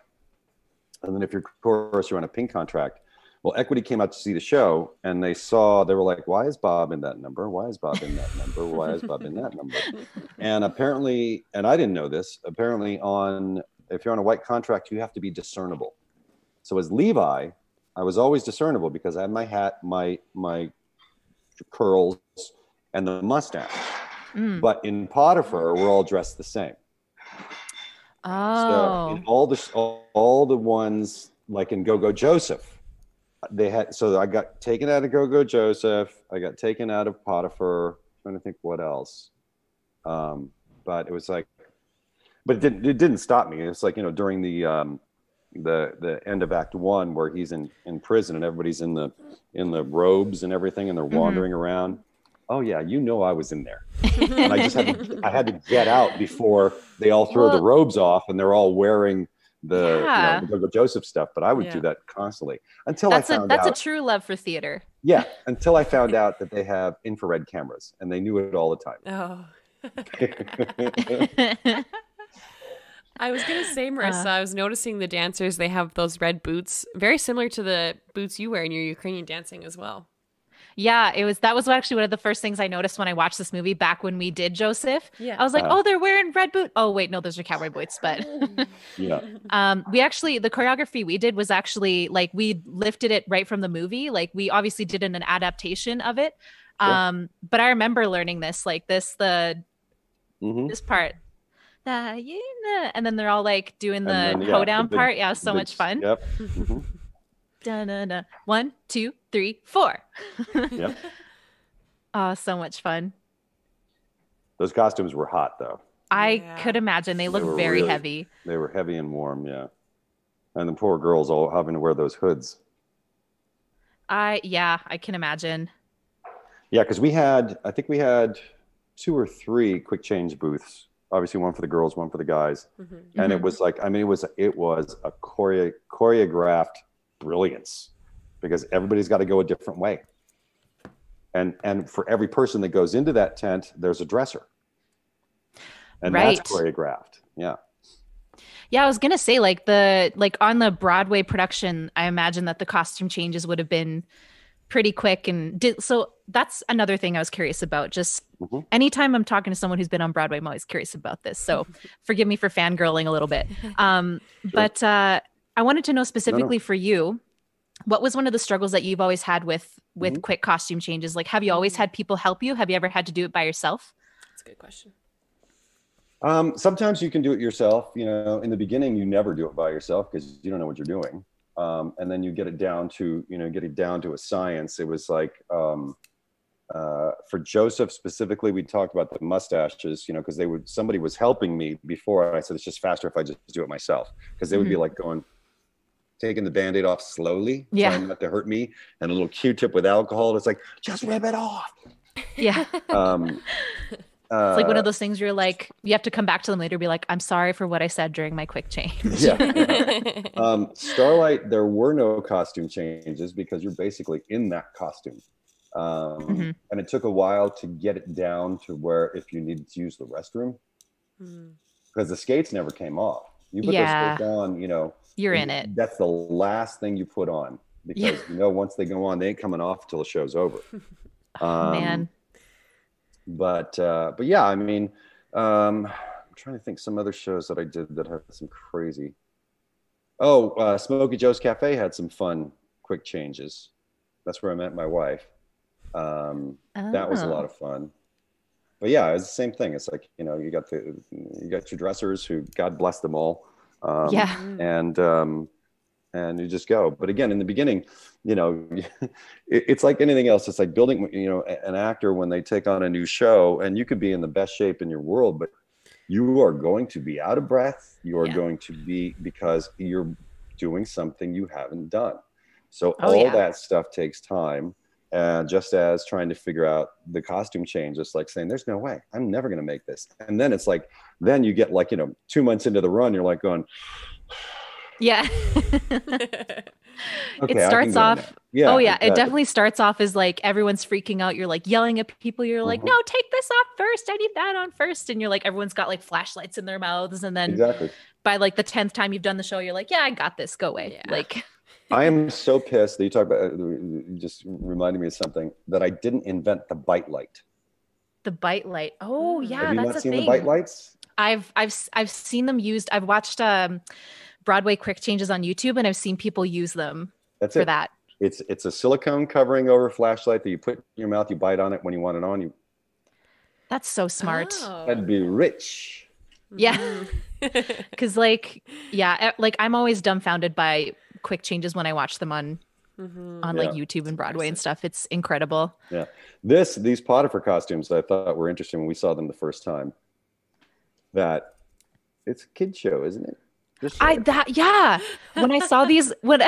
and then if you're chorus, you're on a pink contract. Well, Equity came out to see the show, and they saw they were like, "Why is Bob in that number? Why is Bob in that number? Why is Bob in that number?" And apparently, and I didn't know this. Apparently, on if you're on a white contract, you have to be discernible. So as Levi, I was always discernible because I had my hat, my my curls, and the mustache. Mm. But in Potiphar, we're all dressed the same. So oh in all the all, all the ones like in Go Go Joseph, they had so I got taken out of Go Go Joseph. I got taken out of Potiphar. trying to think what else. Um, but it was like, but it didn't it didn't stop me. It's like you know during the um, the the end of Act One where he's in in prison and everybody's in the in the robes and everything and they're Mhm. wandering around. Oh yeah, you know I was in there and I just had to, I had to get out before they all throw the robes off and they're all wearing the, Yeah. you know, the Joseph stuff. But I would Yeah. do that constantly until that's I a found that's out. a true love for theater yeah, until I found out that they have infrared cameras and they knew it all the time. Oh. I was gonna say, Marissa, Uh. I was noticing the dancers, they have those red boots, very similar to the boots you wear in your Ukrainian dancing as well. Yeah it was that was actually one of the first things i noticed when i watched this movie back when we did joseph. Yeah. i was like Uh. oh they're wearing red boot oh wait no those are cowboy boots but yeah, um we actually the choreography we did was actually like we lifted it right from the movie. Like we obviously did an, an adaptation of it. Sure. um but i remember learning this like this the hmm this part. "Da, you know," and then they're all like doing the And then, yeah, hoedown the part. Yeah so The- much fun. Yep. mhm, Da-na-na. one two three four Yep. oh so much fun Those costumes were hot though. i Yeah. could imagine they They look were very really- heavy They were heavy and warm. Yeah. And the poor girls all having to wear those hoods. i yeah i can imagine Yeah, because we had, I think we had two or three quick change booths. Obviously, one for the girls, one for the guys, Mhm. and it Mhm. was like, I mean, it was it was a choreo- choreographed brilliance because everybody's got to go a different way, and and for every person that goes into that tent, there's a dresser, and that's choreographed. Yeah, Yeah, I was gonna say like the like on the Broadway production, I imagine that the costume changes would have been pretty quick and did so that's another thing I was curious about. Just Mhm. anytime I'm talking to someone who's been on Broadway, I'm always curious about this. So forgive me for fangirling a little bit. Um, but uh I wanted to know specifically for you, what was one of the struggles that you've always had with with Mm-hmm. quick costume changes? Like have you always had people help you? Have you ever had to do it by yourself? That's a good question. Um, sometimes you can do it yourself. You know, in the beginning, you never do it by yourself because you don't know what you're doing. Um, and then you get it down to, you know, get it down to a science. It was like um, uh, for Joseph specifically, we talked about the mustaches, you know, because they would somebody was helping me before. And I said it's just faster if I just do it myself because they would be like going, taking the band-aid off slowly, Yeah. trying not to hurt me, and a little Q-tip with alcohol. It's like just rip it off. Yeah. Um, It's like one uh, of those things where you're like, you have to come back to them later, and be like, I'm sorry for what I said during my quick change. yeah. um, Starlight, there were no costume changes because you're basically in that costume. Um, Mhm. And it took a while to get it down to where if you needed to use the restroom, Mm. because the skates never came off. You put Yeah. those skates on, you know, You're in it. That's the last thing you put on because Yeah. you know once they go on, they ain't coming off till the show's over. Um, Man. but uh, but yeah, I mean, um, I'm trying to think some other shows that I did that had some crazy. Oh, uh, Smokey Joe's Cafe had some fun quick changes. That's where I met my wife. Um, that was a lot Oh. of fun. But yeah, it's the same thing. It's like you know, you got the you got your dressers who God bless them all. Um, Yeah. and um, and you just go. But again, in the beginning, you know, it, it's like anything else. It's like building, you know, an actor when they take on a new show, and you could be in the best shape in your world, but you are going to be out of breath. You are Yeah. going to be because you're doing something you haven't done. So Oh, all yeah. that stuff takes time. uh, just as trying to figure out the costume change, it's like saying, "There's no way, I'm never going to make this." And then it's like, then you get like you know, two months into the run, you're like going, Yeah. "Okay, I can starts go now." off- Yeah. oh yeah, it exactly. definitely starts off as like everyone's freaking out. You're like yelling at people. You're like, Mhm. "No, take this off first. I need that on first. And you're like, everyone's got like flashlights in their mouths. And then Exactly. by like the tenth time you've done the show, you're like, "Yeah, I got this. Go away." Yeah. Like, I am so pissed that you talk about. uh, You just reminded me of something that I didn't invent the bite light. the bite light. Oh Mm. yeah, Have you that's not a seen thing. the bite lights? I've I've s- I've seen them used. I've watched um Broadway quick changes on YouTube and I've seen people use them That's for it. that. It's it's a silicone covering over flashlight that you put in your mouth. You bite on it when you want it on. You That's so smart. Oh. that'd be rich. Yeah. Mhm. Cuz like yeah, e- like I'm always dumbfounded by quick changes when I watch them on Mhm. on like YouTube and Broadway and stuff. It's incredible. Yeah. This these Potiphar costumes I thought were interesting when we saw them the first time. That it's a kid show, isn't it? I that yeah. When I saw these when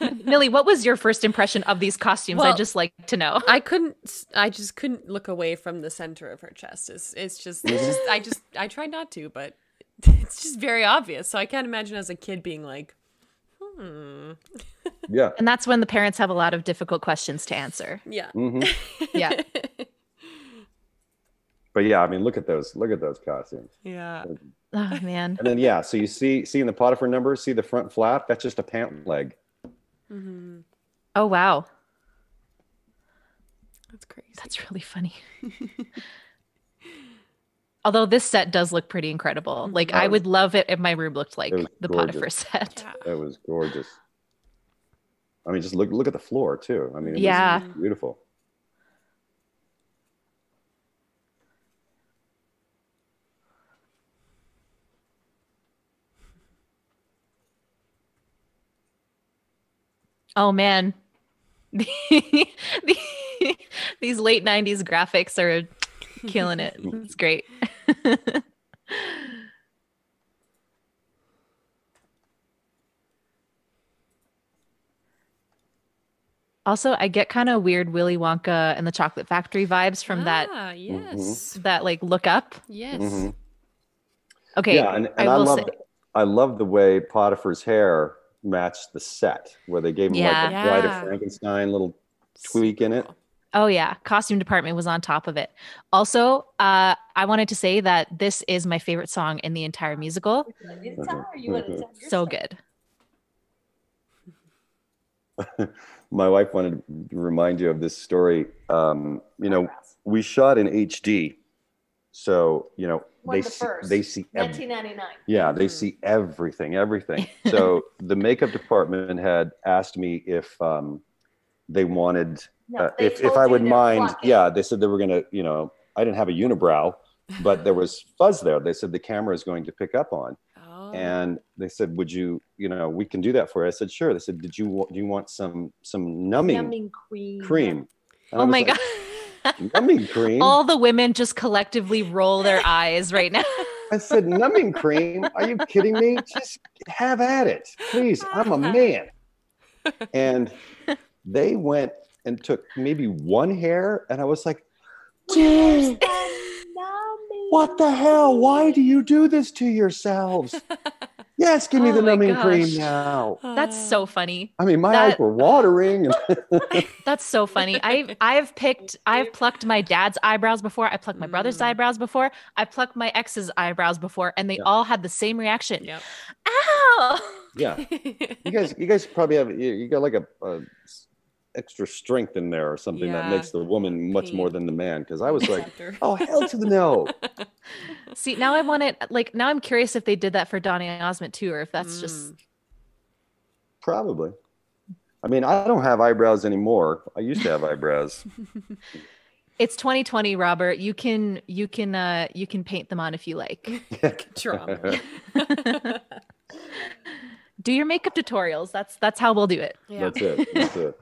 Millie, what was your first impression of these costumes? Well- I'd just like to know. I couldn't. I just couldn't look away from the center of her chest. It's, it's just. It's just. I just. I tried not to, but it's just very obvious. So I can't imagine as a kid being like, hmm. yeah. And that's when the parents have a lot of difficult questions to answer. Yeah. hmm Yeah. But yeah, I mean, look at those. Look at those costumes. yeah. Oh man. And then yeah, so you see seeing the Potiphar number, see the front flap. That's just a pant leg. Mm-hmm. Oh wow. That's crazy. That's really funny. Although this set does look pretty incredible. Like I would love it if my room looked like the gorgeous. Potiphar set. Yeah. It was gorgeous. I mean, just look look at the floor too. I mean, it was Yeah. beautiful. Oh man. These late 90s graphics are killing it. It's great. also, I get kind of weird Willy Wonka and the Chocolate Factory vibes from that Ah, yes. that like look up. Yes. Mhm. Okay, Yeah, and, and I, will love say I love the way Potiphar's hair matched the set, where they gave him like a Yeah. Bride of Frankenstein little tweak in it. Oh yeah, costume department was on top of it. Also, uh, I wanted to say that this is my favorite song in the entire musical. So good. My wife wanted to remind you of this story. Um, you know, we shot in HD, so you know One they the see, first. they see ev- 1999. yeah they Mhm. see everything everything. So the makeup department had asked me if um, they wanted uh, if if I would mind. Yeah, they said they were gonna you know I didn't have a unibrow, but there was fuzz there. They said the camera is going to pick up on. Oh. and they said would you you know we can do that for you i said sure they said did you do you want some some numbing, cream. cream And Oh my like, god. Numbing cream. All the women just collectively roll their eyes right now. i said numbing cream? Are you kidding me? Just have at it please. I'm a man. And they went and took maybe one hair and i was like dude what the hell? Why do you do this to yourselves yes give me Oh the numbing gosh. cream now That's so funny. I mean, my That- eyes were watering. That's so funny. I've I've picked I've plucked my dad's eyebrows before. I plucked my brother's Mm. eyebrows before. I plucked my ex's eyebrows before, and they Yeah. all had the same reaction. Yep. Ow! yeah, you guys, you guys probably have you, you got like a, a s- extra strength in there or something that makes the woman much more than the man. Because I was like, oh hell to the no. See, now I want it. Like now, I'm curious if they did that for Donny Osmond too, or if that's just Mm. Probably. I mean, I don't have eyebrows anymore. I used to have eyebrows. it's 2020, Robert. You can you can uh you can paint them on if you like. Drama. Do your makeup tutorials. That's that's how we'll do it. yeah. That's it. That's it.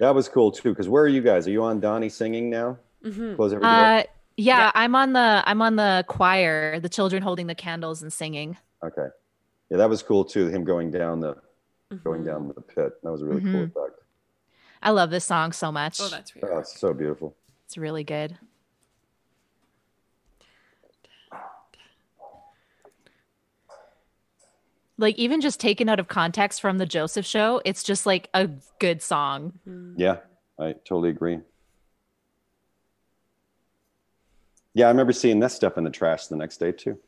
That was cool too. Because where are you guys? Are you on Donny singing now? Mhm. Close everything up. Uh yeah, Yeah. I'm on the I'm on the choir, the children holding the candles and singing. Okay. Yeah, that was cool too. Him going down the going Mhm. down the pit. That was a really Mhm. cool effect. I love this song so much. Oh, that's Oh, it's so beautiful. It's really good. Like even just taken out of context from the Joseph show, it's just like a good song. Yeah, I totally agree. Yeah, I remember seeing that stuff in the trash the next day too.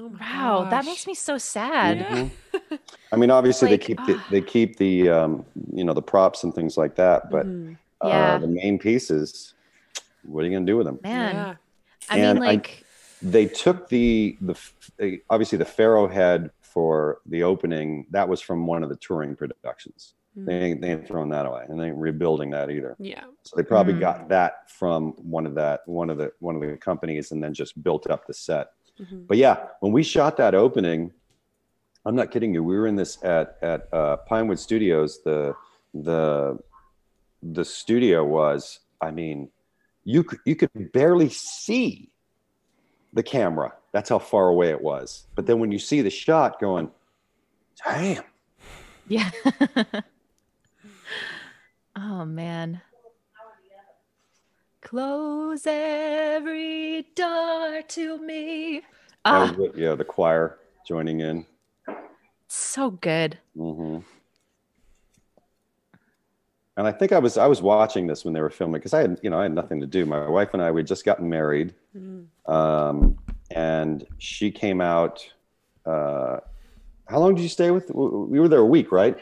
Oh my Wow, that makes me so sad. Yeah. I mean, obviously Like, they keep the, they keep the um, you know the props and things like that, but Mhm. Yeah. uh, the main pieces, what are you gonna do with them? Man, Yeah. I And mean I- like They took the the they, obviously the Pharaoh head for the opening. That was from one of the touring productions. They ain't, they ain't throwing that away, and they ain't rebuilding that either. Yeah. So they probably Mm. got that from one of that one of the one of the companies, and then just built up the set. Mhm. But yeah, when we shot that opening, I'm not kidding you. We were in this at at uh, Pinewood Studios. The the the studio was. I mean, you could you could barely see the camera. That's how far away it was. But then when you see the shot, going, damn. yeah. oh man. Close every door to me. Ah, yeah, the choir joining in. so good. hmm And I think I was I was watching this when they were filming because I had you know I had nothing to do. My wife and I we had just gotten married, Mhm. um, and she came out. Uh, how long did you stay with? We were there a week, right?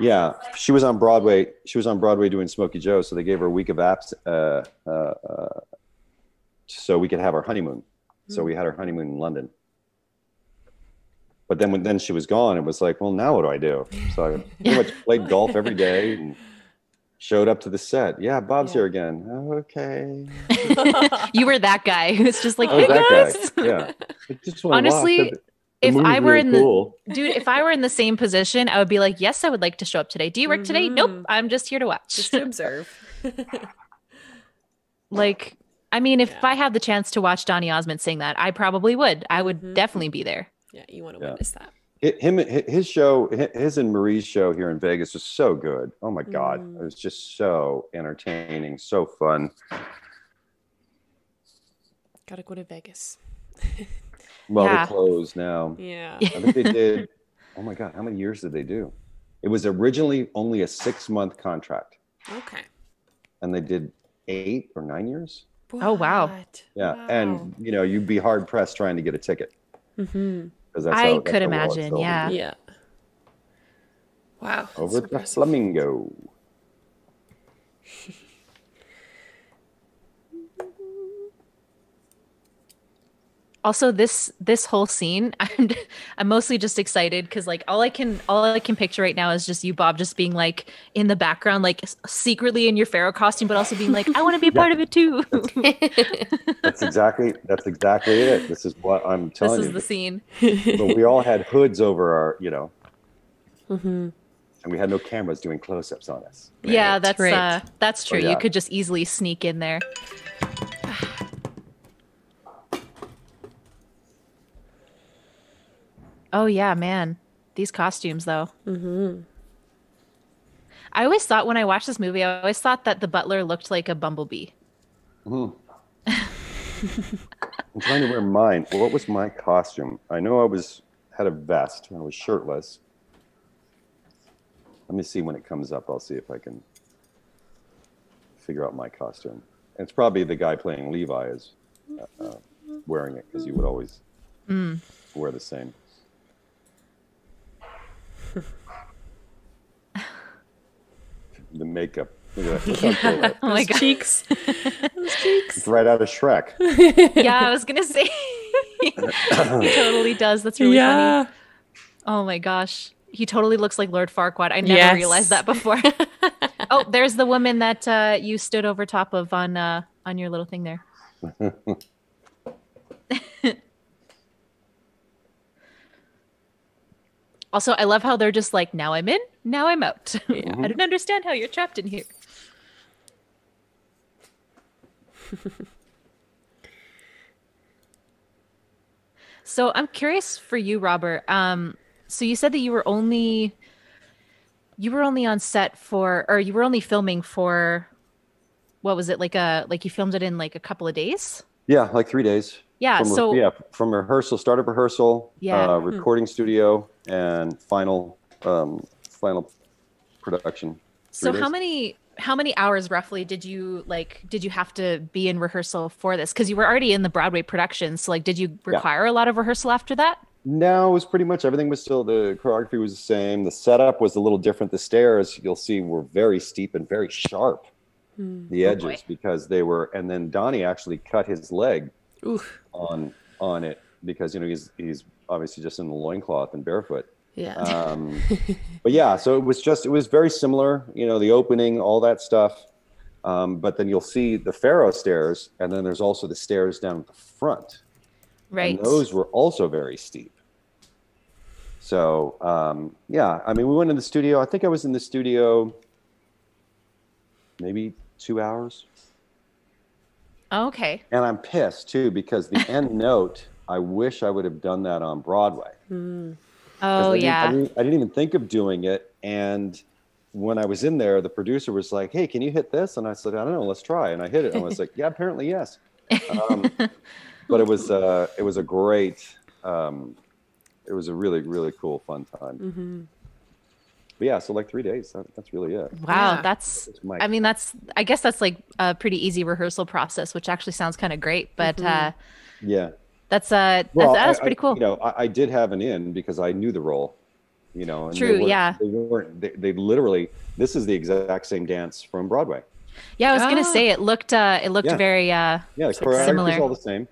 Yeah, she was on Broadway. She was on Broadway doing Smokey Joe, so they gave her a week of apps, uh, uh, uh, so we could have our honeymoon. So we had our honeymoon in London. But then when then she was gone, it was like, well, now what do I do? So I pretty much played golf every day and showed up to the set. Yeah, Bob's Yeah. here again. Okay. You were that guy who's just like, was hey that guys. Yeah. I just wanna. Honestly, The- the if I were really in the cool. dude, if I were in the same position, I would be like, yes, I would like to show up today. Do you work today? Nope. I'm just here to watch. Just to observe. like, I mean, if Yeah. I had the chance to watch Donny Osmond sing that, I probably would. I would Mhm. definitely be there. Yeah, you want to Yeah. witness that. Him his show his and marie's show here in vegas was so good oh my god Mm. it was just so entertaining so fun Gotta go to Vegas. well Yeah. they're closed now Yeah. i think they did oh my god how many years did they do it was originally only a six month contract Okay. and they did eight or nine years Oh, wow. What? yeah and you know you'd be hard pressed trying to get a ticket Mm-hmm. Because that's I how, could how well it's imagine, sold. yeah. Yeah. Wow. over the impressive. flamingo Also, this this whole scene, I'm I'm mostly just excited because like all I can all I can picture right now is just you, Bob, just being like in the background, like secretly in your pharaoh costume, but also being like, I want to be part of it too. that's exactly that's exactly it this is what i'm telling. this is you the scene. but we all had hoods over our, you know, Mhm. and we had no cameras doing close-ups on us. Yeah, that's Right. uh that's true. yeah. You could just easily sneak in there. Oh yeah, man. These costumes though. Mhm. I always thought when I watched this movie, I always thought that the butler looked like a bumblebee. I'm trying to wear mine. Well, what was my costume? I know I was had a vest. and I was shirtless. Let me see when it comes up. I'll see if I can figure out my costume. And it's probably the guy playing Levi is uh, uh, wearing it because he would always Mm. wear the same. The makeup. Look at that. Look how Oh my god. Cheeks. Those cheeks. It's right out of Shrek. yeah, I was gonna say he totally does. That's really yeah. funny. Oh my gosh. He totally looks like Lord Farquaad. I never Yes. realized that before. oh, there's the woman that uh, you stood over top of on uh, on your little thing there. Also, I love how they're just like, now I'm in, now I'm out. Yeah. I don't understand how you're trapped in here. so I'm curious for you, Robert. Um, so you said that you were only you were only on set for, or you were only filming for, what was it like a like you filmed it in like a couple of days? Yeah, like three days. Yeah. From, so yeah, from rehearsal, start of rehearsal, Yeah. uh, recording studio, and final um, final production. So how days. many how many hours roughly did you like did you have to be in rehearsal for this? Because you were already in the Broadway production. So like did you require a lot of rehearsal after that? No, it was pretty much everything was still the choreography was the same. The setup was a little different. The stairs you'll see were very steep and very sharp. The Oh, edges boy. because they were, and then Donny actually cut his leg Oof. On on it because you know he's he's obviously just in the loincloth and barefoot. Yeah. Um, but yeah, so it was just it was very similar, you know, the opening, all that stuff. Um, but then you'll see the Pharaoh stairs, and then there's also the stairs down at the front. Right. And those were also very steep. So um, yeah, I mean, we went in the studio. I think I was in the studio maybe two hours, Oh, okay. and I'm pissed too because the end note. I wish I would have done that on Broadway. 'Cause Oh I didn't- yeah. I didn't, I didn't even think of doing it. And when I was in there, the producer was like, "Hey, can you hit this?" And I said, "I don't know, let's try." And I hit it. And I was like, "Yeah, apparently yes." Um, but it was uh, it was a great, um, it was a really really cool fun time. Mm-hmm. But yeah, so like three days. That, that's really it. wow, Yeah. that's It's my- I mean that's I guess that's like a pretty easy rehearsal process, which actually sounds kind of great. But uh yeah. that's uh Well, that's, that's I- I- pretty cool. you know, I, I did have an in because I knew the role. You know, and they True, weren't- yeah. They weren't. They, they literally. This is the exact same dance from Broadway. yeah, I was gonna Ah. say it looked uh it looked Yeah. very uh Yeah, the like choreography is similar. all the same.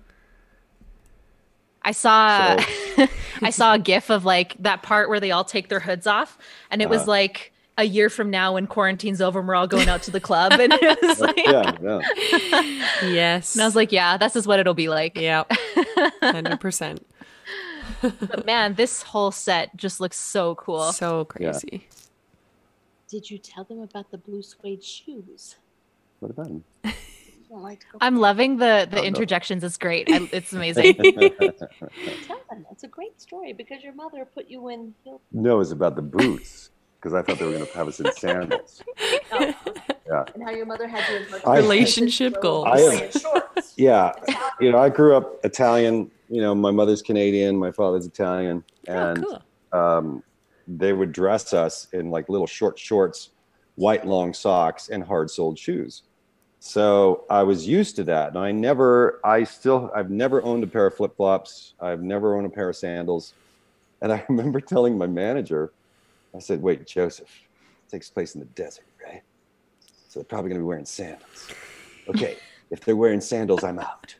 I saw I saw a gif of like that part where they all take their hoods off and it was Uh-huh. like a year from now when quarantine's over and we're all going out to the club and it was like yeah, yeah. Yes. and I was like, yeah, this is what it'll be like. Yep. Hundred percent. But man, this whole set just looks so cool. So crazy. Did you tell them about the blue suede shoes? What about him? You don't like to I'm loving the the Oh, no. interjections. It's great. I, it's amazing. tell them. It's a great story because your mother put you in heel. no, it's about the boots because I thought they were going to have us in sandals. Oh. Yeah. And how your mother had you in her I- Relationship goals. I have- Yeah, you know, I grew up Italian. You know, my mother's Canadian, my father's Italian, and oh, cool. um, they would dress us in like little short shorts, white long socks, and hard soled shoes. So I was used to that, and I never, I still, I've never owned a pair of flip flops. I've never owned a pair of sandals, and I remember telling my manager, I said, "Wait, Joseph, it takes place in the desert, right? So they're probably going to be wearing sandals. Okay, if they're wearing sandals, I'm out."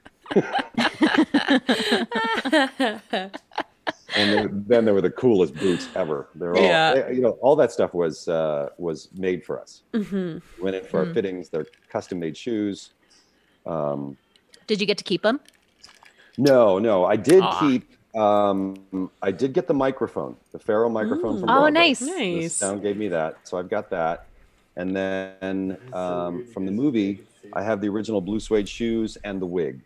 and then, they were the coolest boots ever. They're all, Yeah. they- you know, all that stuff was uh, was made for us. Mhm. Went in for our fittings. They're custom made shoes. Um, Did you get to keep them? no, no, I did Aw. keep. Um, I did get the microphone, the Pharaoh microphone from Oh, nice. The Nice. sound gave me that, so I've got that. And then um, from the movie, I have the original blue suede shoes and the wig.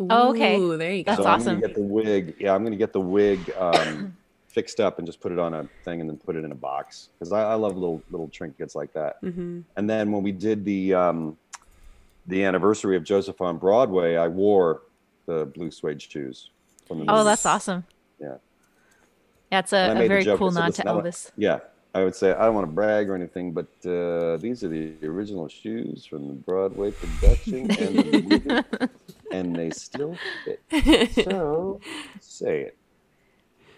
Oh, okay. There you go. That's so I'm awesome. gonna get the wig. Yeah, I'm gonna get the wig um, fixed up and just put it on a thing and then put it in a box because I, I love little little trinkets like that. Mhm. And then when we did the um, the anniversary of Joseph on Broadway, I wore the blue suede shoes. From the Oh, movie. that's awesome. Yeah. Yeah, it's And I a, made a very cool nod to "Listen, I Elvis. Yeah, I would say I don't want to brag or anything, but uh, these are the original shoes from the Broadway production and the movie, and they still fit. So say it.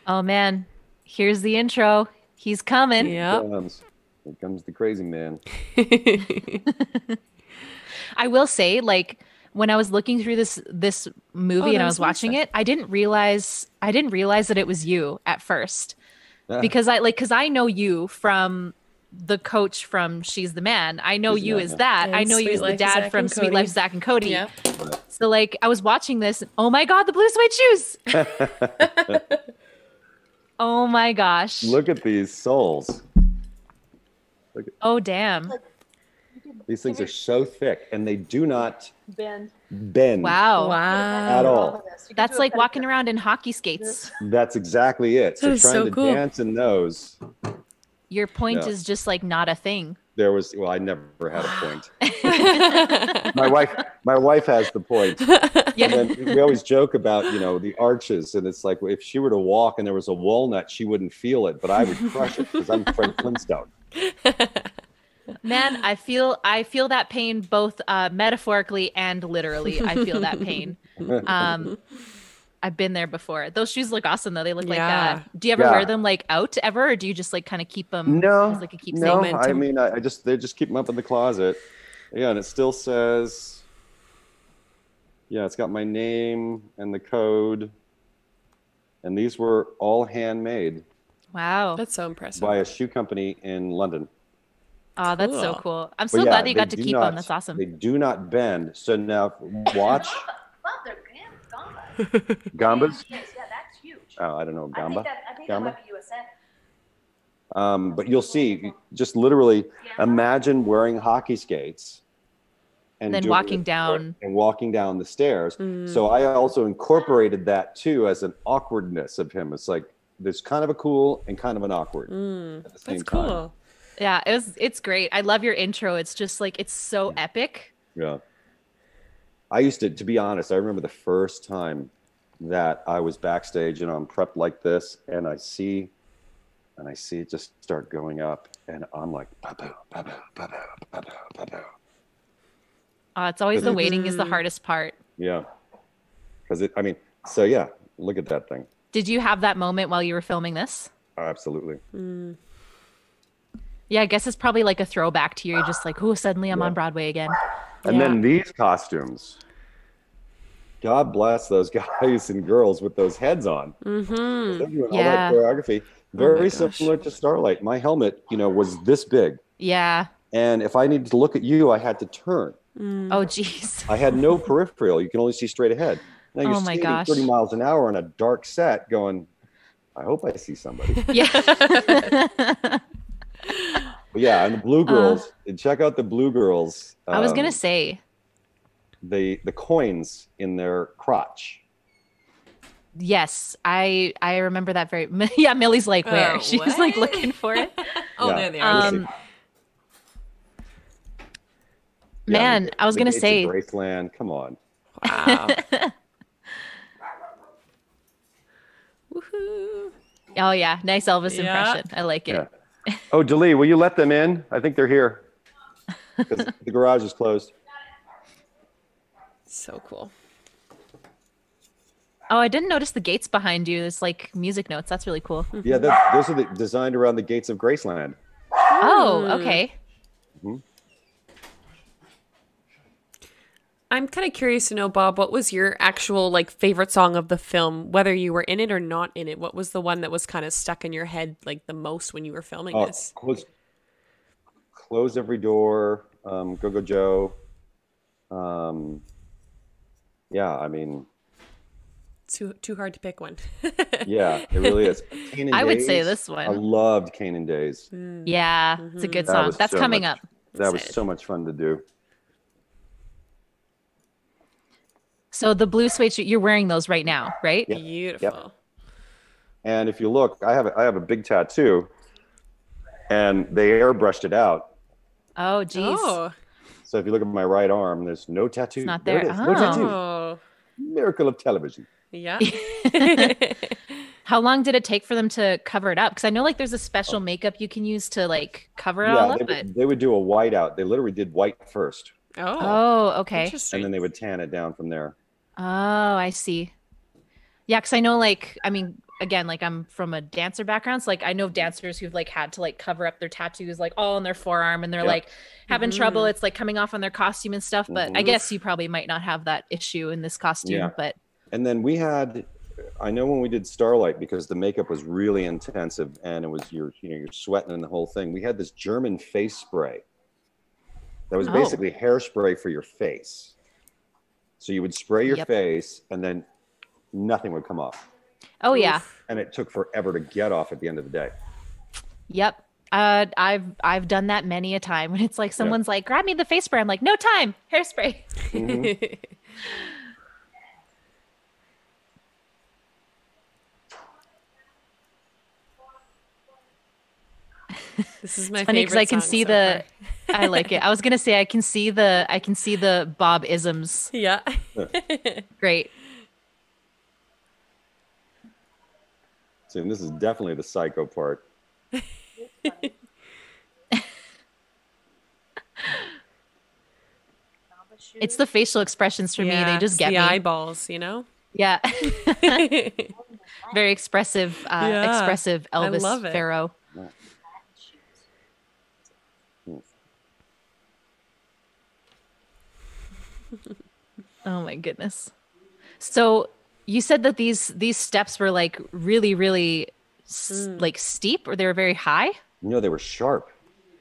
Oh man, here's the intro. He's coming. Yep. comes. Here comes the crazy man. I will say, like when I was looking through this this movie Oh, and I was was watching it, I didn't realize I didn't realize that it was you at first Ah, because I like because I know you from the coach from She's the Man. I know She's you Man, as yeah. that. I And know you Sweet as the dad Zack from Suite Cody. Life Zack and Cody. Yep. So like I was watching this. Oh my god, the blue suede shoes. oh my gosh. Look at these soles. oh damn. These things are so thick, and they do not Bend. bend. Wow. Wow. At all. That's like walking around in hockey skates. That's exactly it. So That is trying so to cool. dance in those Your point Yeah. is just like not a thing. There was well, I never had a point. my wife, my wife has the point. Yeah. And then we always joke about, you know, the arches, and it's like if she were to walk and there was a walnut, she wouldn't feel it, but I would crush it because I'm Fred Flintstone. Man, I feel I feel that pain both uh, metaphorically and literally. I feel that pain. Um, I've been there before. Those shoes look awesome though. They look like. Yeah. Uh, do you ever Yeah. wear them like out ever, or do you just like kind of keep them? No, as, like a keepsake? no. Momentum. I mean, I, I just they just keep them up in the closet. Yeah, and it still says, yeah, it's got my name and the code, and these were all handmade Wow. That's so impressive. by a shoe company in London. Oh, that's so Cool. cool. I'm so yeah, glad that you got to keep not- them. That's awesome. They do not bend. So now watch Mom, they're gam- gamba. Gambas. Yes, yeah, that's huge. Oh, I don't know I think Gamba. that I think Gamba? that might be USN. Um, but you'll see, just literally imagine wearing hockey skates and Then walking down. and walking down the stairs. So I also incorporated that too as an awkwardness of him. It's like there's kind of a cool and kind of an awkward at the same That's time. cool. Yeah, it was. It's great. I love your intro. It's just like it's so epic. Yeah. I used to, to be honest, I remember the first time that I was backstage and I'm prepped like this, and I see, and I see it just start going up, and I'm like, ba-boo, ba-boo, ba-boo, ba-boo, ba-boo. Uh, it's always the waiting Mm-hmm. is the hardest part. Yeah. Because it, I mean, so yeah, look at that thing. Did you have that moment while you were filming this? Absolutely. Yeah, I guess it's probably like a throwback to you. You're just like, oh, suddenly I'm on Broadway again. And then these costumes. God bless those guys and girls with those heads on. Mm-hmm. They're doing all that choreography. Very gosh. similar to Starlight. My helmet, you know, was this big. Yeah. And if I needed to look at you, I had to turn. Oh, jeez. I had no peripheral. You can only see straight ahead. Now you're Oh my gosh. 30 miles an hour on a dark set going, I hope I see somebody. Yeah. But yeah, and the Blue Girls, check out the Blue Girls. Uh, I was gonna um, say, the the coins in their crotch. yes, I I remember that very. Yeah, Millie's like, where? Oh, She's like looking for it. Oh, Yeah. there they are. Um, Yeah, Man, the- I was gonna say, Graceland. Come on. wow. Woohoo. oh yeah, nice Elvis Yeah. impression. I like it. Yeah. Oh, Dalee, will you let them in? I think they're here. 'Cause the garage is closed. So cool. Oh, I didn't notice the gates behind you. There's like music notes. That's really cool. Yeah, that, those are the, designed around the gates of Graceland. Oh, okay. Mm-hmm. I'm kind of curious to know, Bob, what was your actual like favorite song of the film, whether you were in it or not in it? What was the one that was kind of stuck in your head like the most when you were filming Oh, this? close, close every door. Um, Go Go Joe. Um, yeah, I mean, Too too hard to pick one. yeah, it really is. Canaan I would say this one. I loved Canaan Days. Yeah, it's a good That song. was That's so coming much- up. That was so much fun to do. So the blue suede shoe, you're wearing those right now, right? Yep. Beautiful. And if you look, I have a, I have a big tattoo, and they airbrushed it out. Oh, geez. Oh. So if you look at my right arm, there's no tattoo. not There it there. is. No Oh. tattoo. Oh. Miracle of television. Yeah. How long did it take for them to cover it up? Because I know like there's a special oh. makeup you can use to like cover it all up. they But would, they would do a white out. They literally did white first, oh. oh, okay. Interesting. and then they would tan it down from there. Oh, I see. Yeah, because I know like I mean, again, like I'm from a dancer background, so like I know dancers who've like had to like cover up their tattoos like all on their forearm, and they're Yeah. like having trouble. It's like coming off on their costume and stuff. But I Mhm. guess you probably might not have that issue in this costume. Yeah. But And then we had, I know when we did Starlight because the makeup was really intensive and it was you're you know you're sweating and the whole thing. We had this German face spray that was Oh. basically hairspray for your face. So you would spray your Yep. face and then nothing would come off, oh yeah, and it took forever to get off at the end of the day. yep. Uh, I've I've done that many a time when it's like someone's like, grab me the face spray. I'm like, no time, hairspray. Mhm. This is my funny favorite. because I can see so the. Far. I like it. I was gonna say I can see the. I can see the Bob isms. Yeah. Great. See, and this is definitely the psycho part. It's the facial expressions for me. They just get the me. eyeballs, you know. Yeah. Very expressive. Uh, Yeah, expressive I Elvis love it. Pharaoh. Oh my goodness. So you said that these these steps were like really really Hmm. like steep or they were very high, No, they were sharp.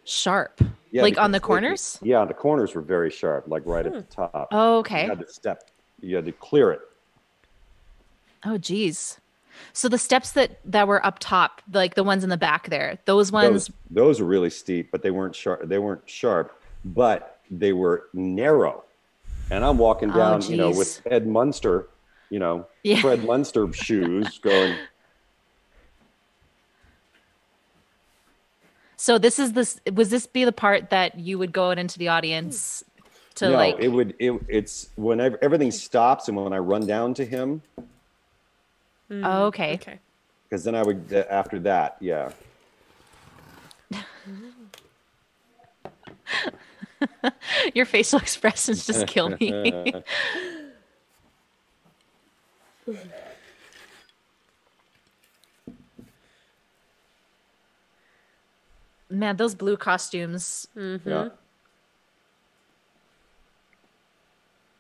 sharp. Yeah, like on the because they- corners? Yeah, the corners were very sharp, like right at the top. Oh, You okay. had to step. You had to clear it. Oh geez. So the steps that that were up top, like the ones in the back there, those ones Those, those were really steep, but they weren't sharp. They weren't sharp, but they were narrow. And I'm walking Oh, down, you know, with. Ed Munster, you know, Yeah. Fred Munster shoes, going. So this is this was this be the part that you would go out into the audience to no, like it would. It, it's whenever everything stops, and when I run down to him, oh, okay. Okay. because then I would uh, after that, yeah. Your facial expressions just kill me. Man, those blue costumes. Mm-hmm. Yeah.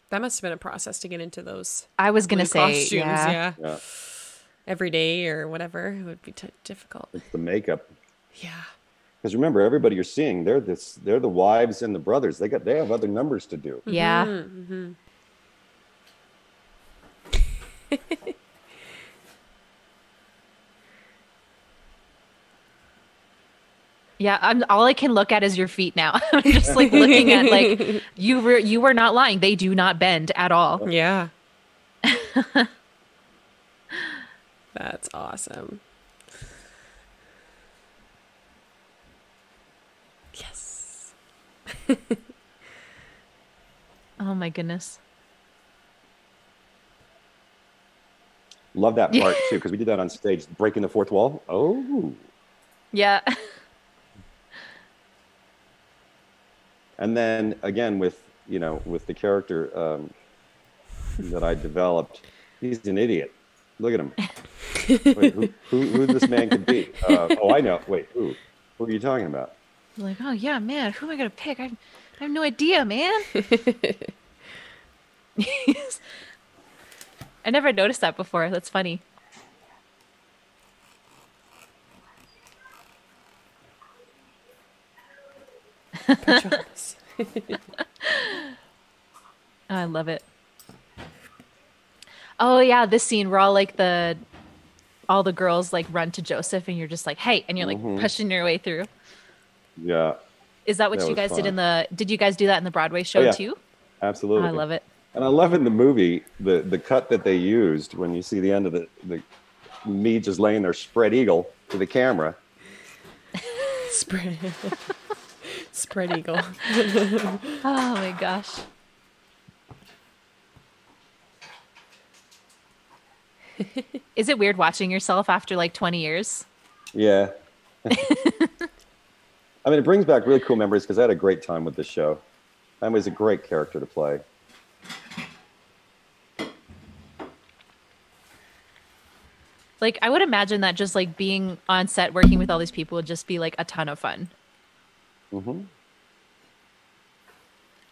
That must have been a process to get into those I was gonna say, costumes. yeah. Yeah. Yeah. Every day or whatever it would be t- difficult. It's the makeup. Yeah. Because remember, everybody you're seeing, they're this, they're the wives and the brothers. They got, they have other numbers to do. Yeah. Mm-hmm. Yeah, I'm all I can look at is your feet now. I'm just like looking at like you were you were not lying. They do not bend at all. Yeah. That's awesome. Yes. Oh my goodness. Love that part too, because we did that on stage, breaking the fourth wall. Oh. Yeah. And then again with you know with the character um, that I developed, he's an idiot. Look at him. Wait, who, who, who this man could be? Uh, oh, I know. Wait, who? Who are you talking about? Like, oh yeah, man, who am I gonna pick? I, I have no idea, man. I never noticed that before. That's funny. Pajamas. Oh, I love it. Oh yeah, this scene where all like the all the girls like run to Joseph and you're just like, hey, and you're like mm-hmm. pushing your way through. Yeah, Is that what That you was guys did in the did you guys do that in the Broadway show oh, yeah. too? absolutely. I love it. And I love in the movie the the cut that they used when you see the end of the the me just laying there spread eagle to the camera. Spread. Spread eagle. Oh my gosh. Is it weird watching yourself after like 20 years? Yeah. I mean, it brings back really cool memories because I had a great time with this show. I was a great character to play. Like I would imagine that just like being on set working with all these people would just be like a ton of fun. hmm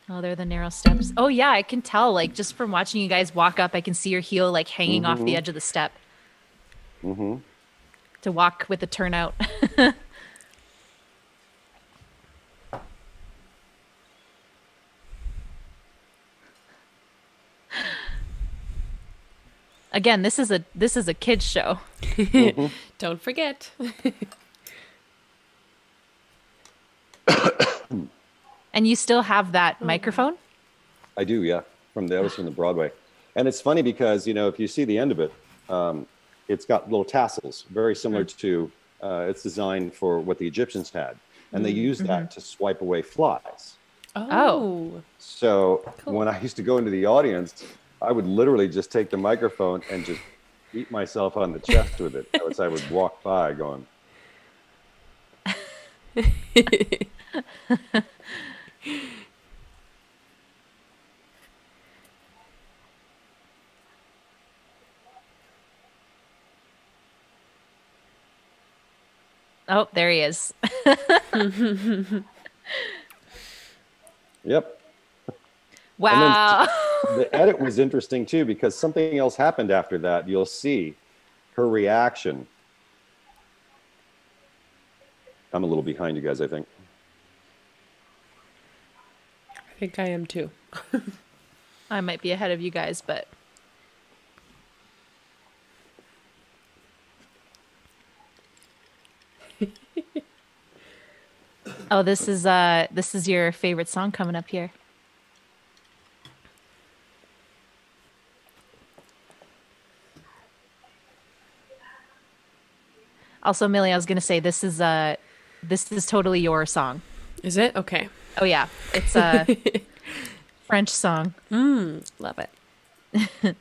Oh, they're the narrow steps. Oh yeah, I can tell. Like just from watching you guys walk up, I can see your heel like hanging off the edge of the step hmm to walk with the turnout. Again, this is a this is a kids show. Don't forget. And you still have that microphone? I do, yeah. From the, that was from the Broadway, and it's funny because you know if you see the end of it, um, it's got little tassels, very similar to Uh, it's designed for what the Egyptians had, and they Mm-hmm. used that to swipe away flies. Oh. So Cool. when I used to go into the audience, I would literally just take the microphone and just beat myself on the chest with it as I would walk by, going, Oh, there he is. "Yep." Wow. The edit was interesting too because something else happened after that. You'll see her reaction. I'm a little behind you guys, I think. I think I am too. I might be ahead of you guys, but Oh, this is uh this is your favorite song coming up here. Also, Millie, I was gonna say this is uh this is totally your song. Is it? Okay. Oh yeah. It's a French song. Mm, Love it.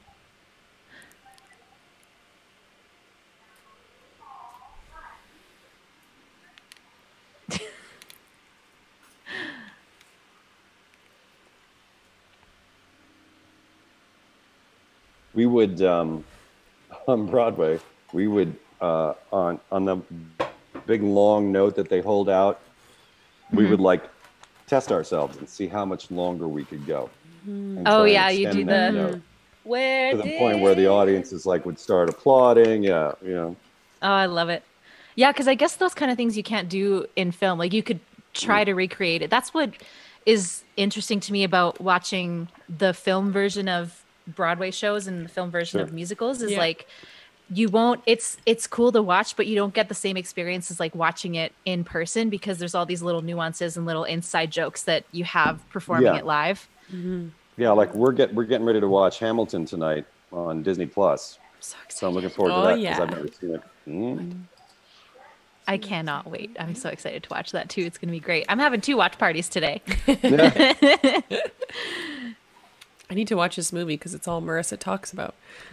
We would um, on Broadway. We would uh, on on the big long note that they hold out. We Mm-hmm. would like test ourselves and see how much longer we could go. and Oh, yeah, you do the- Where to the point where the audience is like would start applauding. Yeah, you know. Oh, I love it. Yeah, because I guess those kind of things you can't do in film. Like you could try to recreate it. That's what is interesting to me about watching the film version of Broadway shows and the film version Sure. of musicals is Yeah. like you won't it's it's cool to watch but you don't get the same experience as like watching it in person because there's all these little nuances and little inside jokes that you have performing Yeah. it live Yeah, like we're get we're getting ready to watch Hamilton tonight on Disney Plus. I'm so So I'm looking forward to Oh, that because yeah. I've never seen it. Mm. i cannot wait i'm so excited to watch that too it's going to be great i'm having two watch parties today Yeah. I need to watch this movie because it's all Marissa talks about.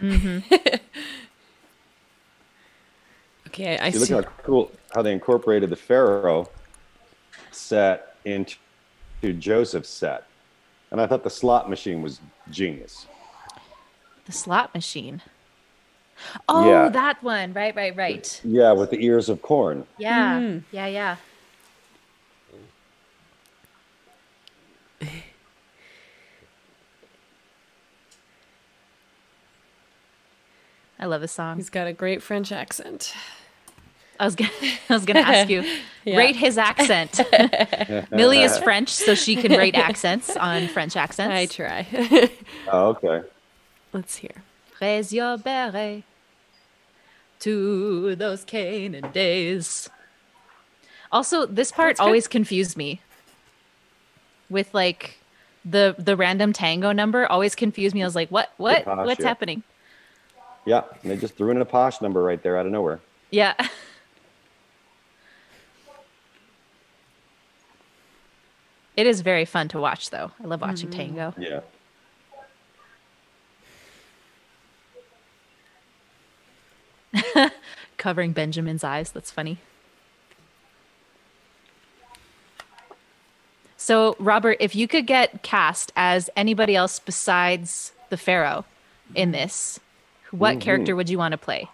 okay, I See, look how cool how they incorporated the Pharaoh set into Joseph's set. And I thought the slot machine was genius. The slot machine. Oh, Yeah. that one. Right, right, right. Yeah, with the ears of corn. Yeah. Mm. Yeah, yeah. I love this song. He's got a great French accent. I was gonna, I was gonna ask you, Yeah. rate his accent. Millie is French, so she can rate accents on French accents. I try. Oh, okay. Let's hear. Raise your beret to those Canaan days. Also, this part That's good. always confused me with like the the random tango number always confused me. I was like, what what posh, what's yeah. happening? Yeah, they just threw in a posh number right there out of nowhere. Yeah. It is very fun to watch though. I love watching mm-hmm. tango. Yeah. Covering Benjamin's eyes. That's funny. So, Robert, if you could get cast as anybody else besides the Pharaoh in mm-hmm. this, what mm-hmm. character would you want to play?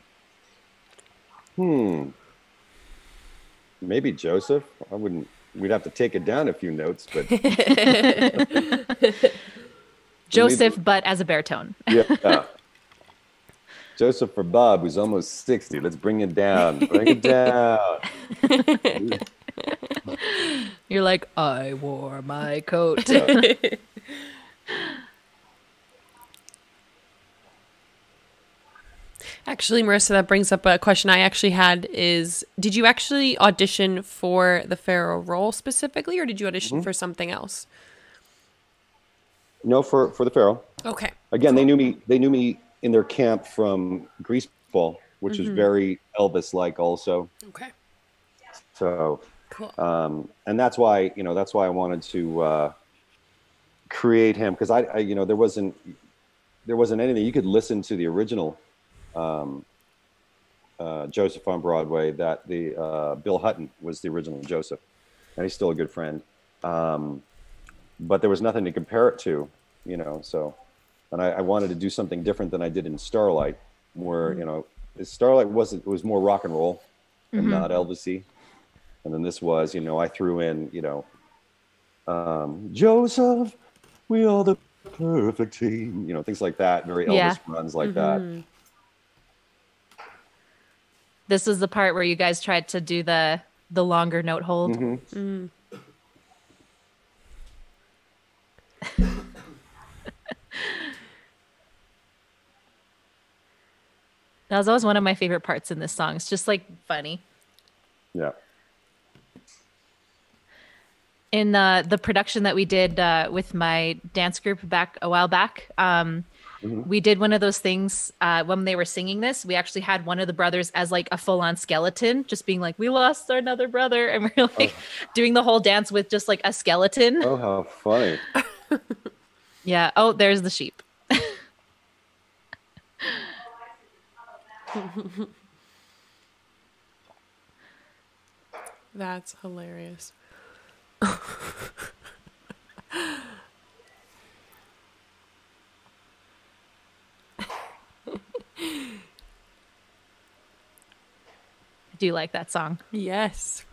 Hmm. Maybe Joseph. I wouldn't. We'd have to take it down a few notes, but Joseph, but as a baritone. yeah. Joseph for Bob, who's almost 60. Let's bring it down. Bring it down. You're like, I wore my coat. Actually, Marissa, that brings up a question I actually had is did you actually audition for the Pharaoh role specifically or did you audition for something else? No, for, for the Pharaoh. Okay. Again, they knew me. They knew me in their camp from Greaseball, which is very Elvis-like, also. Okay. So, Cool. um, and that's why you know that's why I wanted to uh, create him because I, I you know there wasn't there wasn't anything you could listen to the original um, uh, Joseph on Broadway that the uh, Bill Hutton was the original Joseph, and he's still a good friend. Um, but there was nothing to compare it to, you know. So, and I, I wanted to do something different than I did in Starlight, where you know Starlight wasn't it was more rock and roll and not Elvisy, and then this was you know I threw in you know um, Joseph, we are the perfect team, you know things like that, very Elvis Yeah. runs like that. This is the part where you guys tried to do the the longer note hold. Mm-hmm. That was always one of my favorite parts in this song. It's just like funny. Yeah. in the the production that we did uh, with my dance group back a while back um, we did one of those things uh, when they were singing this we actually had one of the brothers as like a full-on skeleton just being like we lost our another brother and we are like doing the whole dance with just like a skeleton. Oh, how funny! yeah. Oh there's the sheep. That's hilarious. i do like that song Yes.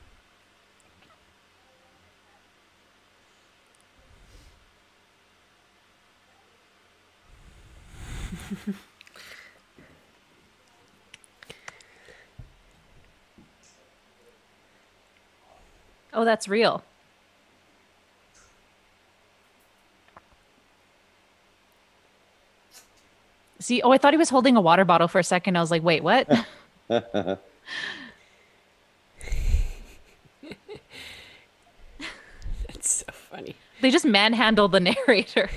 oh that's real see oh i thought he was holding a water bottle for a second. I was like wait what? That's so funny. they just manhandle the narrator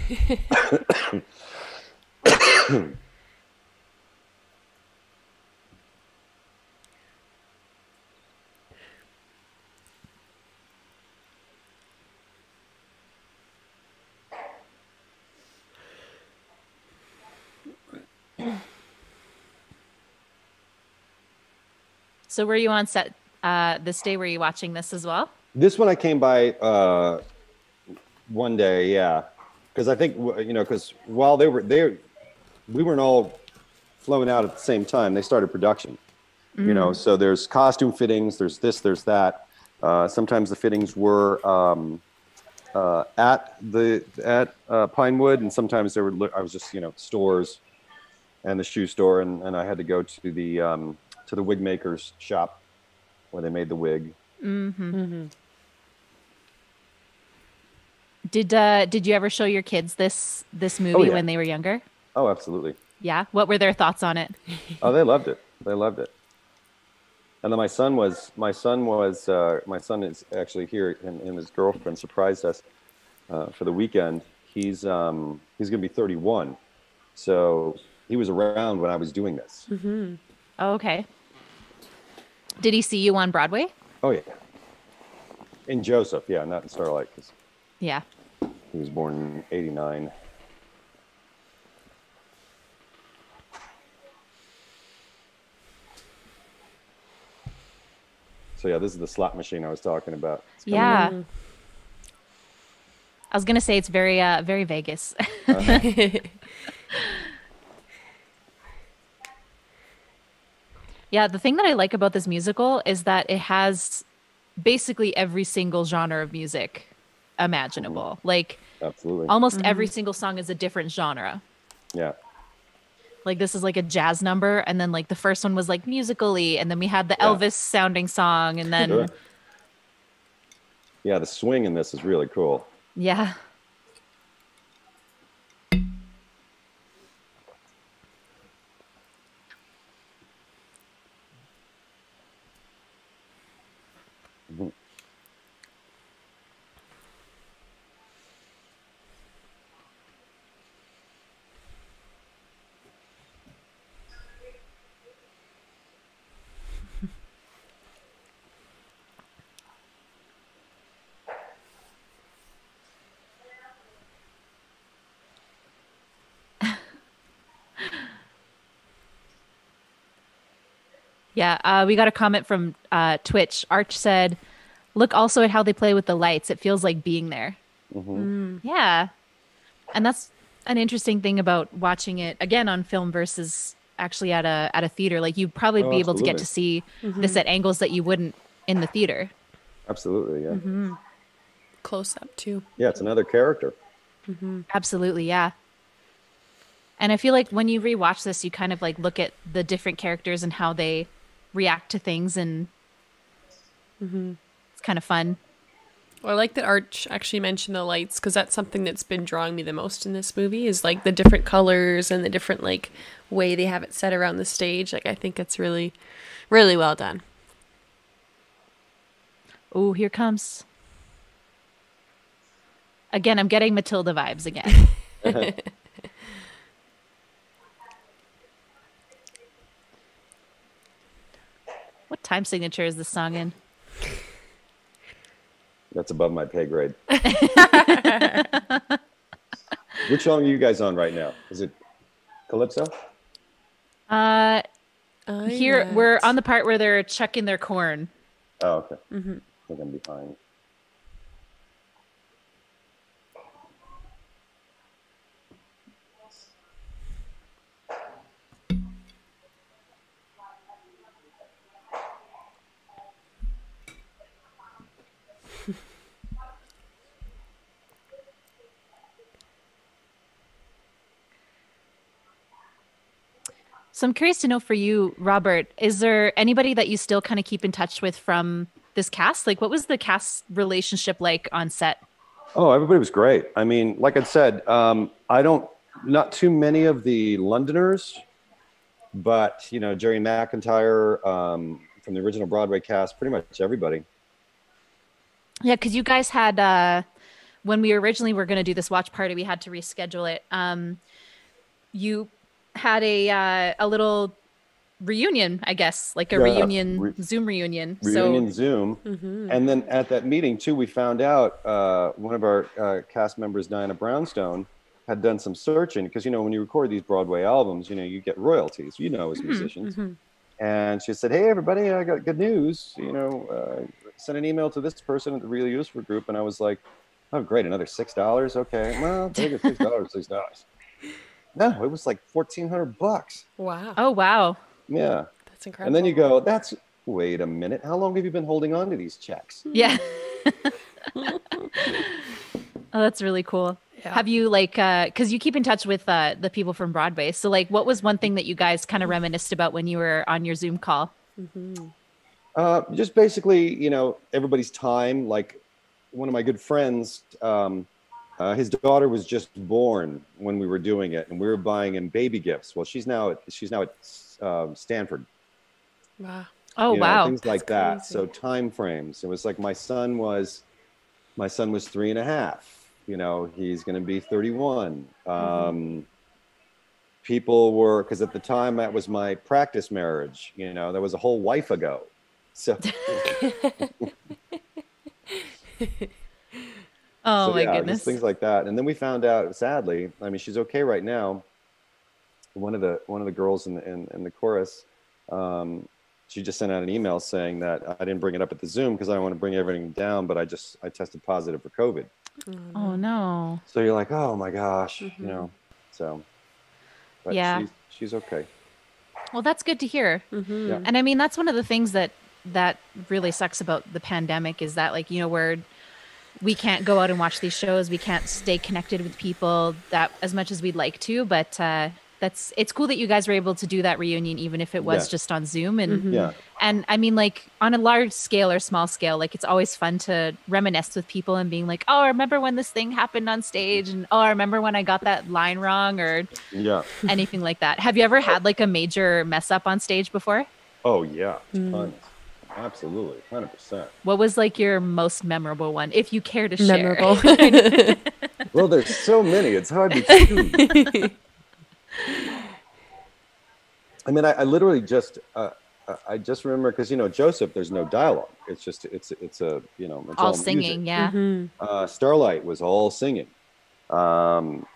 so were you on set uh, this day were you watching this as well This one I came by uh, one day, yeah, because I think you know, because while they were there, we weren't all flowing out at the same time. They started production, you know. So there's costume fittings, there's this, there's that. Uh, sometimes the fittings were um, uh, at the at uh, Pinewood, and sometimes there were. I was just you know stores, and the shoe store, and, and I had to go to the um, to the wig maker's shop where they made the wig. Did uh did you ever show your kids this this movie yeah. when they were younger? Oh, absolutely. Yeah. What were their thoughts on it? Oh, they loved it. They loved it. And then my son was my son was uh, my son is actually here, and, and his girlfriend surprised us uh, for the weekend. He's um, he's going to be 31, so he was around when I was doing this. Oh, okay. Did he see you on Broadway? Oh yeah, in Joseph, yeah, not in Starlight because Yeah. he was born in '89. So yeah, this is the slot machine I was talking about. It's coming in. Yeah. I was gonna say it's very uh very Vegas. yeah, the thing that I like about this musical is that it has basically every single genre of music imaginable. Like Absolutely. almost mm-hmm. every single song is a different genre. Yeah. Like this is like a jazz number, and then like the first one was like musically, and then we had the Yeah. Elvis sounding song, and then Sure. Yeah, the swing in this is really cool. yeah. Yeah, uh, we got a comment from uh, Twitch. Arch said, "Look also at how they play with the lights. It feels like being there." hmm Yeah, and that's an interesting thing about watching it again on film versus actually at a at a theater. Like you'd probably Oh, be able to get to see Mm-hmm. this at angles that you wouldn't in the theater. Absolutely, yeah. Mm-hmm. Close up too. Yeah, it's another character. Absolutely, yeah. And I feel like when you rewatch this, you kind of like look at the different characters and how they react to things, and mm-hmm. it's kind of fun. Well, I like that Arch actually mentioned the lights because that's something that's been drawing me the most in this movie is like the different colors and the different like way they have it set around the stage. Like I think it's really, really well done. Oh, here comes. Again, I'm getting Matilda vibes again. what time signature is this song in? That's above my pay grade. Which song are you guys on right now? Is it Calypso? Uh, I here met- we're on the part where they're chucking their corn. Oh, okay. I think I'm behind. So I'm curious to know for you, Robert, is there anybody that you still kind of keep in touch with from this cast? Like, what was the cast relationship like on set? Oh, everybody was great. I mean, like I said, um, I don't, not too many of the Londoners, but you know, Gerry McIntyre um, from the original Broadway cast, pretty much everybody. Yeah, because you guys had uh when we originally were going to do this watch party, we had to reschedule it. Um, you had a uh, a little reunion, I guess, like a Yeah, reunion re- Zoom reunion. Reunion So Zoom. And then at that meeting, too, we found out uh, one of our uh, cast members, Diana Brownstone, had done some searching because, you know, when you record these Broadway albums, you know, you get royalties, you know, as musicians. And she said, Hey, everybody, I got good news. You know, uh, send an email to this person at the Real Useful Group. And I was like, Oh, great, another $6. Okay. Well, take it $6, $6. No, it was like 1400 bucks. Wow, oh wow, Yeah. that's incredible. And then you go, That's, wait a minute. How long have you been holding on to these checks? yeah. oh, that's really cool. Yeah. Have you like uh because you keep in touch with uh the people from Broadway? So like, what was one thing that you guys kind of reminisced about when you were on your Zoom call? Uh, just basically, you know, everybody's time. Like one of my good friends, um, uh, his daughter was just born when we were doing it, and we were buying him baby gifts. Well, she's now at, she's now at um Stanford. wow. Oh you know, wow, things like that. crazy. So time frames. It was like my son was, my son was three and a half. You know, he's going to be 31. Um, people were because at the time that was my practice marriage. You know, that was a whole wife ago. So. oh So, my yeah, goodness. things like that. And then we found out, sadly, I mean, she's okay right now. One of the one of the girls in the in, in the chorus, um, she just sent out an email saying that I didn't bring it up at the Zoom because I don't want to bring everything down, but I just I tested positive for COVID. oh no. So you're like, oh my gosh, you know. So, but Yeah. she's, she's okay. Well, that's good to hear. Mm-hmm. Yeah. And I mean, that's one of the things that that really sucks about the pandemic is that like, you know, where we can't go out and watch these shows, we can't stay connected with people that as much as we'd like to, but uh that's it's cool that you guys were able to do that reunion even if it was Yeah. just on Zoom and Yeah. and I mean like on a large scale or small scale, like it's always fun to reminisce with people and being like, "Oh, I remember when this thing happened on stage," and "Oh, I remember when I got that line wrong," or Yeah. anything like that. Have you ever had like a major mess up on stage before? Oh yeah. Tons. Absolutely. Hundred percent. What was like your most memorable one, if you care to share? Memorable. Well, there's so many. It's hard to choose. I mean, I, I literally just, uh, I- I just remember because you know Joseph, there's no dialogue. It's just, it's, it's a, you know, it's All music. singing, yeah. Mhm. Uh, Starlight was all singing. Um,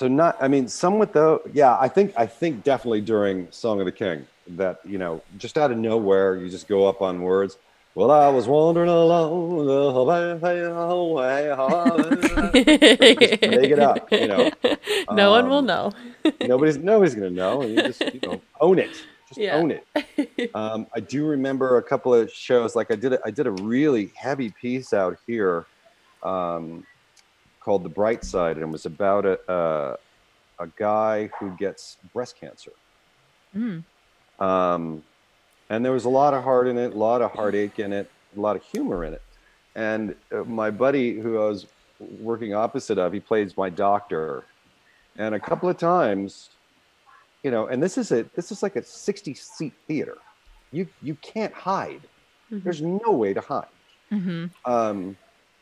So not, I mean, somewhat though. Yeah, I think I think definitely during Song of the King that you know just out of nowhere you just go up on words. Well, I was wandering the Just make it up, you know. no one will Um, know. nobody's nobody's gonna know you just you know own it just Yeah. own it um, i do remember a couple of shows like i did a, i did a really heavy piece out here um, called the bright side and it was about a, a a guy who gets breast cancer Mm. um, and there was a lot of heart in it, a lot of heartache in it, a lot of humor in it. And uh, my buddy, who I was working opposite of, he plays my doctor, and a couple of times, you know, and this is a this is like a sixty seat theater, you you can't hide. There's no way to hide. hmm Um,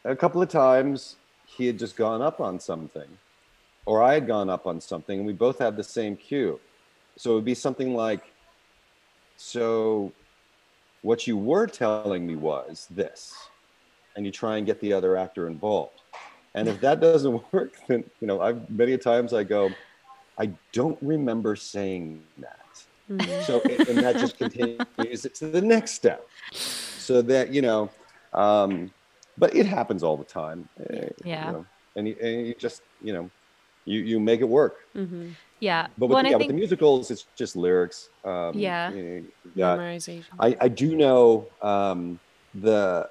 a couple of times, he had just gone up on something, or I had gone up on something, and we both had the same cue. So it would be something like, "So, what you were telling me was this," and you try and get the other actor involved. And if that doesn't work, then you know, I've many times I go, "I don't remember saying that." Mhm. so and that just continues to the next step so that you know um but it happens all the time eh, you Yeah. know, and, you, and you just you know you you make it work Mhm. Yeah. but with, well, and yeah, I with the musicals it's just lyrics um Yeah. you know, Memorization. I, I do know um, the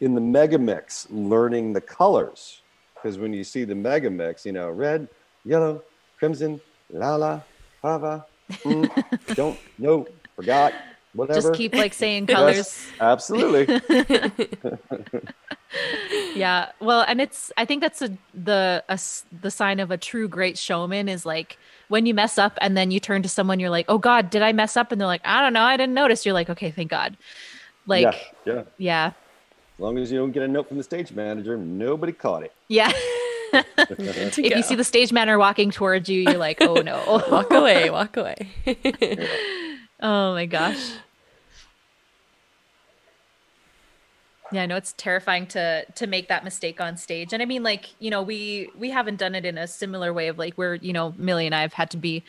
in the mega mix learning the colors because when you see the mega mix, you know red, yellow, crimson, la la, hava, mm, don't no, forgot, whatever. just keep like saying Yes, colors. absolutely. yeah well and it's i think that's a, the a s the sign of a true great showman is like when you mess up and then you turn to someone you're like oh god did i mess up and they're like i don't know i didn't notice you're like okay thank god like yeah, yeah. yeah As long as you don't get a note from the stage manager, nobody caught it. yeah, if go. you see the stage manager walking towards you you're like oh no walk away, walk away. Oh my gosh yeah i know it's terrifying to to make that mistake on stage and i mean like you know we we haven't done it in a similar way of like where you know millie and i have had to be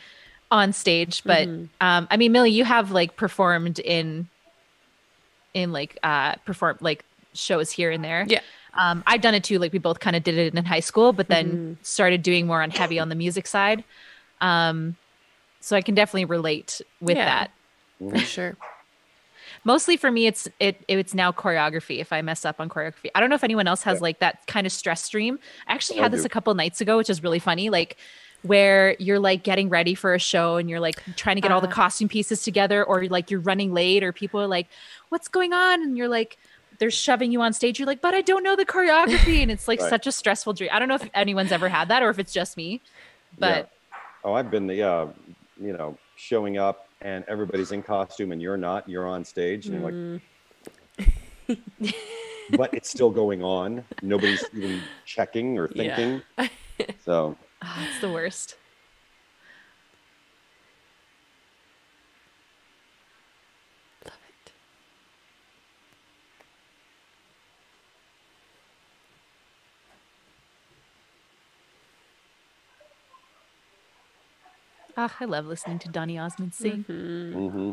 on stage but Mhm. um i mean millie you have like performed in in like uh perform like shows here and there Yeah. um i've done it too like we both kind of did it in high school but then started doing more on heavy on the music side um so i can definitely relate with Yeah. that For sure. mostly for me it's it it's now choreography if i mess up on choreography. I don't know if anyone else has Yeah. like that kind of stress stream. I actually I had this a couple nights ago which is really funny like where you're like getting ready for a show and you're like trying to get all the Uh. costume pieces together or like you're running late or people are like what's going on? And you're like they're shoving you on stage. You're like but i don't know the choreography. And it's like Right. such a stressful dream. I don't know if anyone's ever had that or if it's just me but Oh, I've been the yeah, you know, showing up and everybody's in costume and you're not. You're on stage and you're like, Mm, but it's still going on. Nobody's even checking or Yeah. thinking. So oh, it's the worst ah i love listening to donny osmond sing Mhm. hmm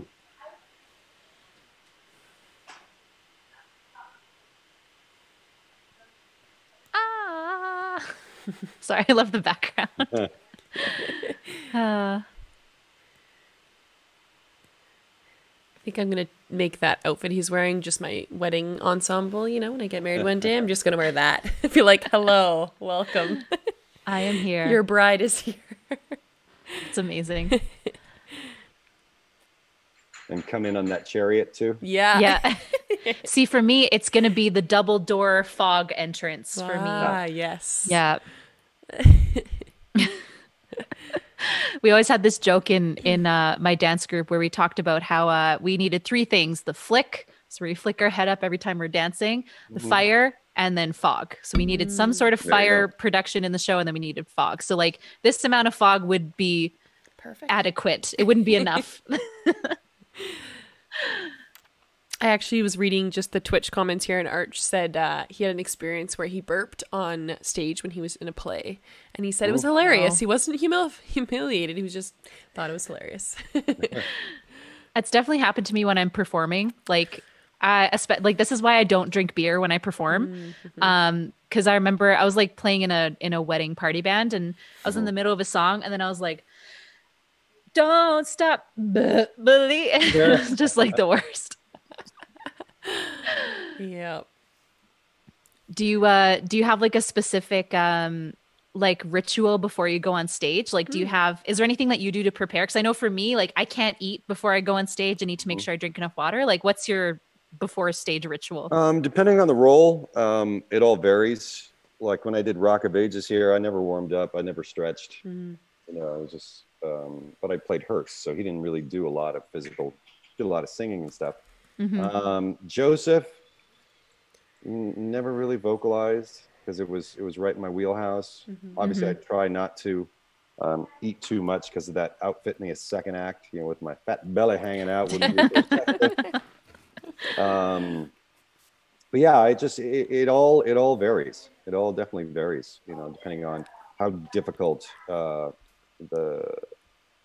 Ah. Sorry, I love the background. uh, I think I'm gonna make that outfit he's wearing just my wedding ensemble. You know, when I get married one day, I'm just gonna wear that. Be like, "Hello, welcome. I am here. Your bride is here." It's amazing. and come in on that chariot too. Yeah. yeah. See, for me, it's going to be the double door fog entrance for me. Ah, yes. Yeah. we always had this joke in in uh, my dance group where we talked about how uh, we needed three things: the flick, so we flick our head up every time we're dancing, the fire, and then fog. So we needed some sort of There fire production in the show, and then we needed fog. So like this amount of fog would be Perfect. adequate. It wouldn't be enough. I actually was reading just the Twitch comments here, and Arch said uh, he had an experience where he burped on stage when he was in a play, and he said it was hilarious. Wow. He wasn't humil- humiliated; he was just thought it was hilarious. It's definitely happened to me when I'm performing. Like, I espe- like this is why I don't drink beer when I perform. Um, because I remember I was like playing in a in a wedding party band, and I was in the middle of a song, and then I was like, "Don't stop, b- believe," it was just like the worst. yeah. Do you uh do you have like a specific um like ritual before you go on stage? Like do you have is there anything that you do to prepare? Cuz I know for me like I can't eat before I go on stage. I need to make sure I drink enough water. Like what's your before stage ritual? Um, depending on the role, um, it all varies. Like when I did Rock of Ages here, I never warmed up. I never stretched. Mm-hmm. You know, I was just. Um, but I played Hearst, so he didn't really do a lot of physical, did a lot of singing and stuff. Mhm. Um, Joseph n- never really vocalized because it was it was right in my wheelhouse. Obviously, I try not to um, eat too much because of that outfit in the second act. You know, with my fat belly hanging out. Wouldn't be effective. um, but yeah, it just it, it all it all varies. It all definitely varies. You know, depending on how difficult uh, the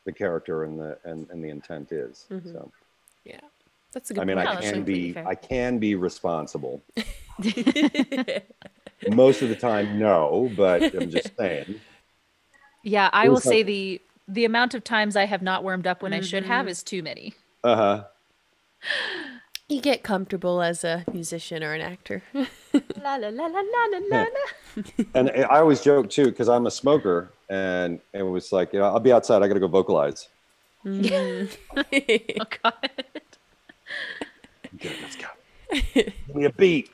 the character and the and, and the intent is. So. Yeah. That's a good I mean, point. I can completely be. I can be responsible. Most of the time, no, but I'm just saying. Yeah, I will was say the the amount of times I have not warmed up when I should have is too many. Uh huh. you get comfortable as a musician or an actor. La la la la la la la. la. And I always joke too because I'm a smoker, and it was like, you know, I'll be outside. I got to go vocalize. Oh god. Okay, let's go. Give me a beat.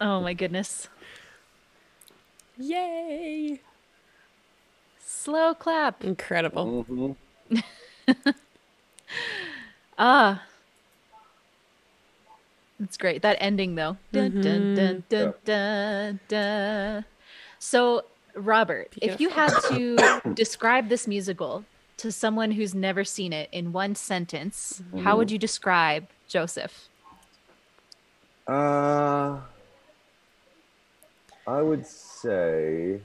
Oh my goodness. Yay! Slow clap. Incredible. hmm Ah. That's great. That ending though. Dun, dun, dun, dun, dun, dun. So, Robert, if you had to describe this musical to someone who's never seen it in one sentence, how would you describe Joseph? Uh, I would say.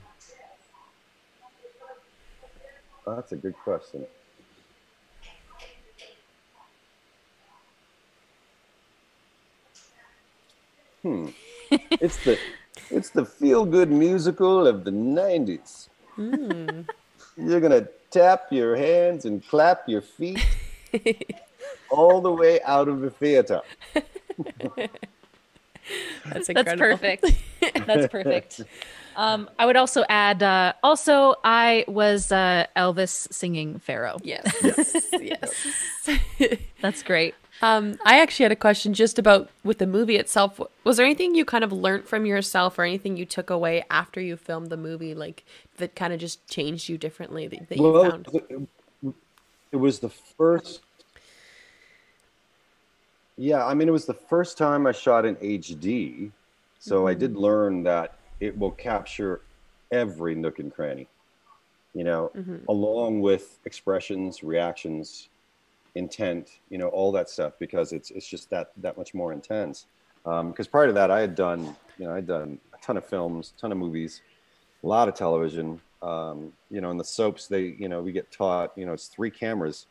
Oh, that's a good question. Hmm. it's the it's the feel good musical of the 90s. You're going to tap your hands and clap your feet all the way out of the theater. That's incredible. That's perfect. That's perfect. Um, I would also add. Uh, also, I was uh, Elvis singing Pharaoh. Yes, Yes. yes. That's great. Um, I actually had a question just about with the movie itself. Was there anything you kind of learned from yourself, or anything you took away after you filmed the movie, like that kind of just changed you differently that, that you found? it- it was the first. Yeah, I mean, it was the first time I shot in HD, so I did learn that it will capture every nook and cranny, you know, along with expressions, reactions, intent, you know, all that stuff, because it's it's just that that much more intense. Because prior to that, I had done, you know, I'd done a ton of films, ton of movies, a lot of television. Um, you know, in the soaps, they, you know, we get taught, you know, it's three cameras,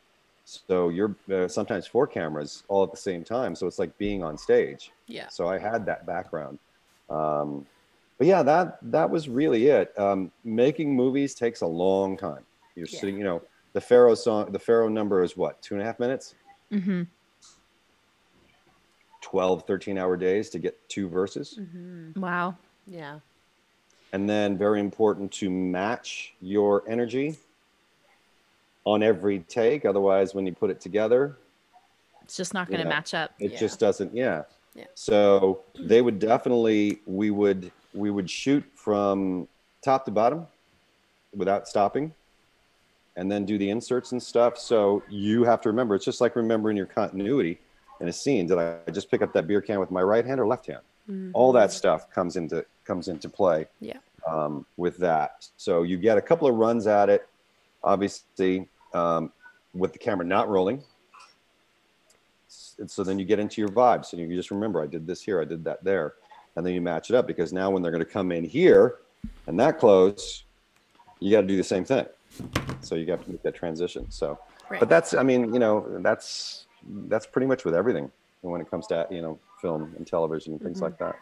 so you're uh, sometimes four cameras all at the same time. So it's like being on stage. Yeah. So I had that background. Um, but yeah, that that was really it. Um, making movies takes a long time. You're Yeah. sitting, you know, the Pharaoh song, the Pharaoh number is what, two and a half minutes? hmm 12, 13 hour days to get two verses. Wow. Yeah. And then very important to match your energy on every take. Otherwise, when you put it together, It's just not going to Yeah. match up. it Yeah. just doesn't yeah. Yeah. so they would definitely we would we would shoot from top to bottom without stopping and then do the inserts and stuff so you have to remember it's just like remembering your continuity in a scene did i just pick up that beer can with my right hand or left hand all that stuff comes into comes into play Yeah. um, with that. So you get a couple of runs at it, obviously, um, with the camera not rolling. And so then you get into your vibes and you just remember I did this here, I did that there, and then you match it up because now when they're going to come in here and that close, you got to do the same thing. So you got to make that transition. So, Right. but that's I mean you know that's that's pretty much with everything when it comes to you know film and television and things Mm-hmm. like that.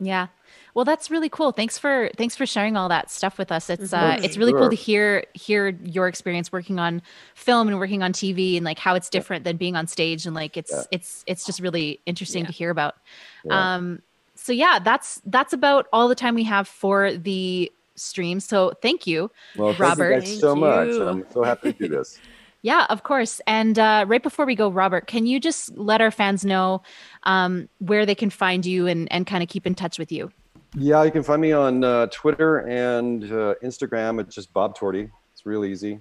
Yeah. Well, that's really cool. Thanks for thanks for sharing all that stuff with us. It's uh Mhm. it's really cool to hear hear your experience working on film and working on TV and like how it's different than being on stage and like it's Yeah. it's it's just really interesting Yeah. to hear about. Yeah. Um so yeah, that's that's about all the time we have for the stream. So thank you. Well, thank Robert. you guys so Thank much. you. I'm so happy to do this. Yeah, of course. And uh, right before we go, Robert, can you just let our fans know um, where they can find you and, and kind of keep in touch with you? Yeah, you can find me on uh, Twitter and uh, Instagram. It's just Bob Torti. It's real easy.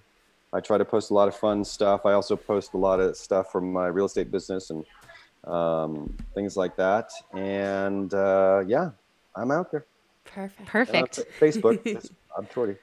I try to post a lot of fun stuff. I also post a lot of stuff from my real estate business and um, things like that. And uh, yeah, I'm out there. Perfect. Perfect. Uh, Facebook, I'm Torti.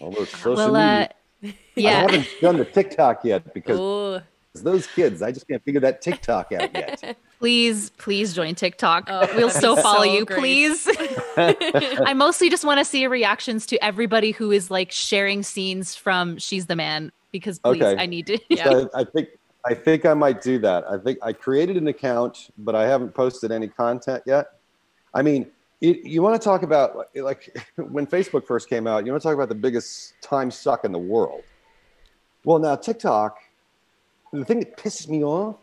All those social well, uh, media. I haven't done the TikTok yet because Ooh. those kids, I just can't figure that TikTok out yet. Please, please join TikTok. Oh, we'll that'd so follow so you, great. please. I mostly just want to see reactions to everybody who is like sharing scenes from She's the Man because please, Okay. I need to. Yeah. So I think I think I might do that. I think I created an account, but I haven't posted any content yet. I mean, it, you want to talk about like, like when Facebook first came out. You want to talk about the biggest time suck in the world. Well, now TikTok. The thing that pisses me off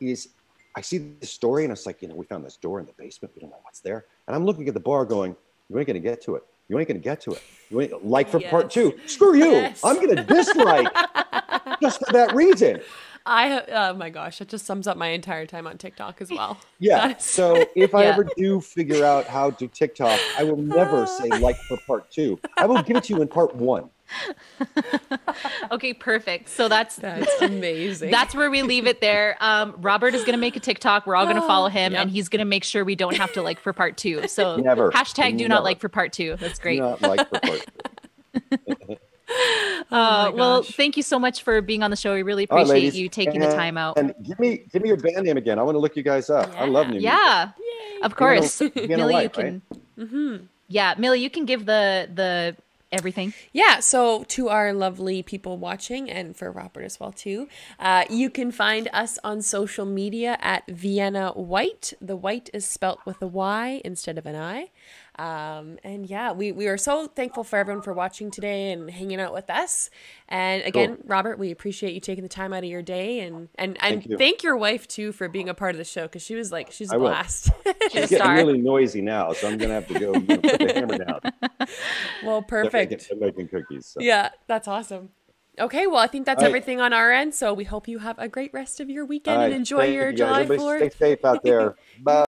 is I see the story and it's like, you know, we found this door in the basement. We don't know what's there. And I'm looking at the bar going, you ain't going to get to it. You ain't going to get to it. You ain't like for part two. Screw you. Yes. I'm going to dislike just for that reason. I oh my gosh, that just sums up my entire time on TikTok as well. Yeah. That is- So if I Yeah. ever do figure out how to TikTok, I will never say like for part two. I will give it to you in part one. Okay, perfect. So that's that's amazing. that's where we leave it there. Um, Robert is gonna make a TikTok. We're all gonna follow him, Yep. and he's gonna make sure we don't have to like for part two. So Never. hashtag do Never. not like for part two. That's great. Do Not like for part two. Uh, my well, thank you so much for being on the show. We really appreciate ladies. you taking the time out. And give me give me your band name again. I want to look you guys up. I love new music. Yeah, of course. Being a Millie, you wife, right? can. Yeah, Millie, you can give the the everything. Yeah, so to our lovely people watching, and for Robert as well too, uh, you can find us on social media at Vienna Whyte. The Whyte is spelt with a Y instead of an I. Um, and yeah, we, we are so thankful for everyone for watching today and hanging out with us. And again, Cool. Robert, we appreciate you taking the time out of your day and and and Thank thank, your wife too for being a part of the show because she was like she's a I will. blast. She's a It's getting really noisy now, so I'm gonna have to go you know, put the hammer down. well, They're making- perfect. they're making cookies. So. Yeah, that's awesome. Okay, well, I think that's All right. everything on our end. So we hope you have a great rest of your weekend right, and enjoy thank your you guys. July 4th. Stay safe out there. Bye.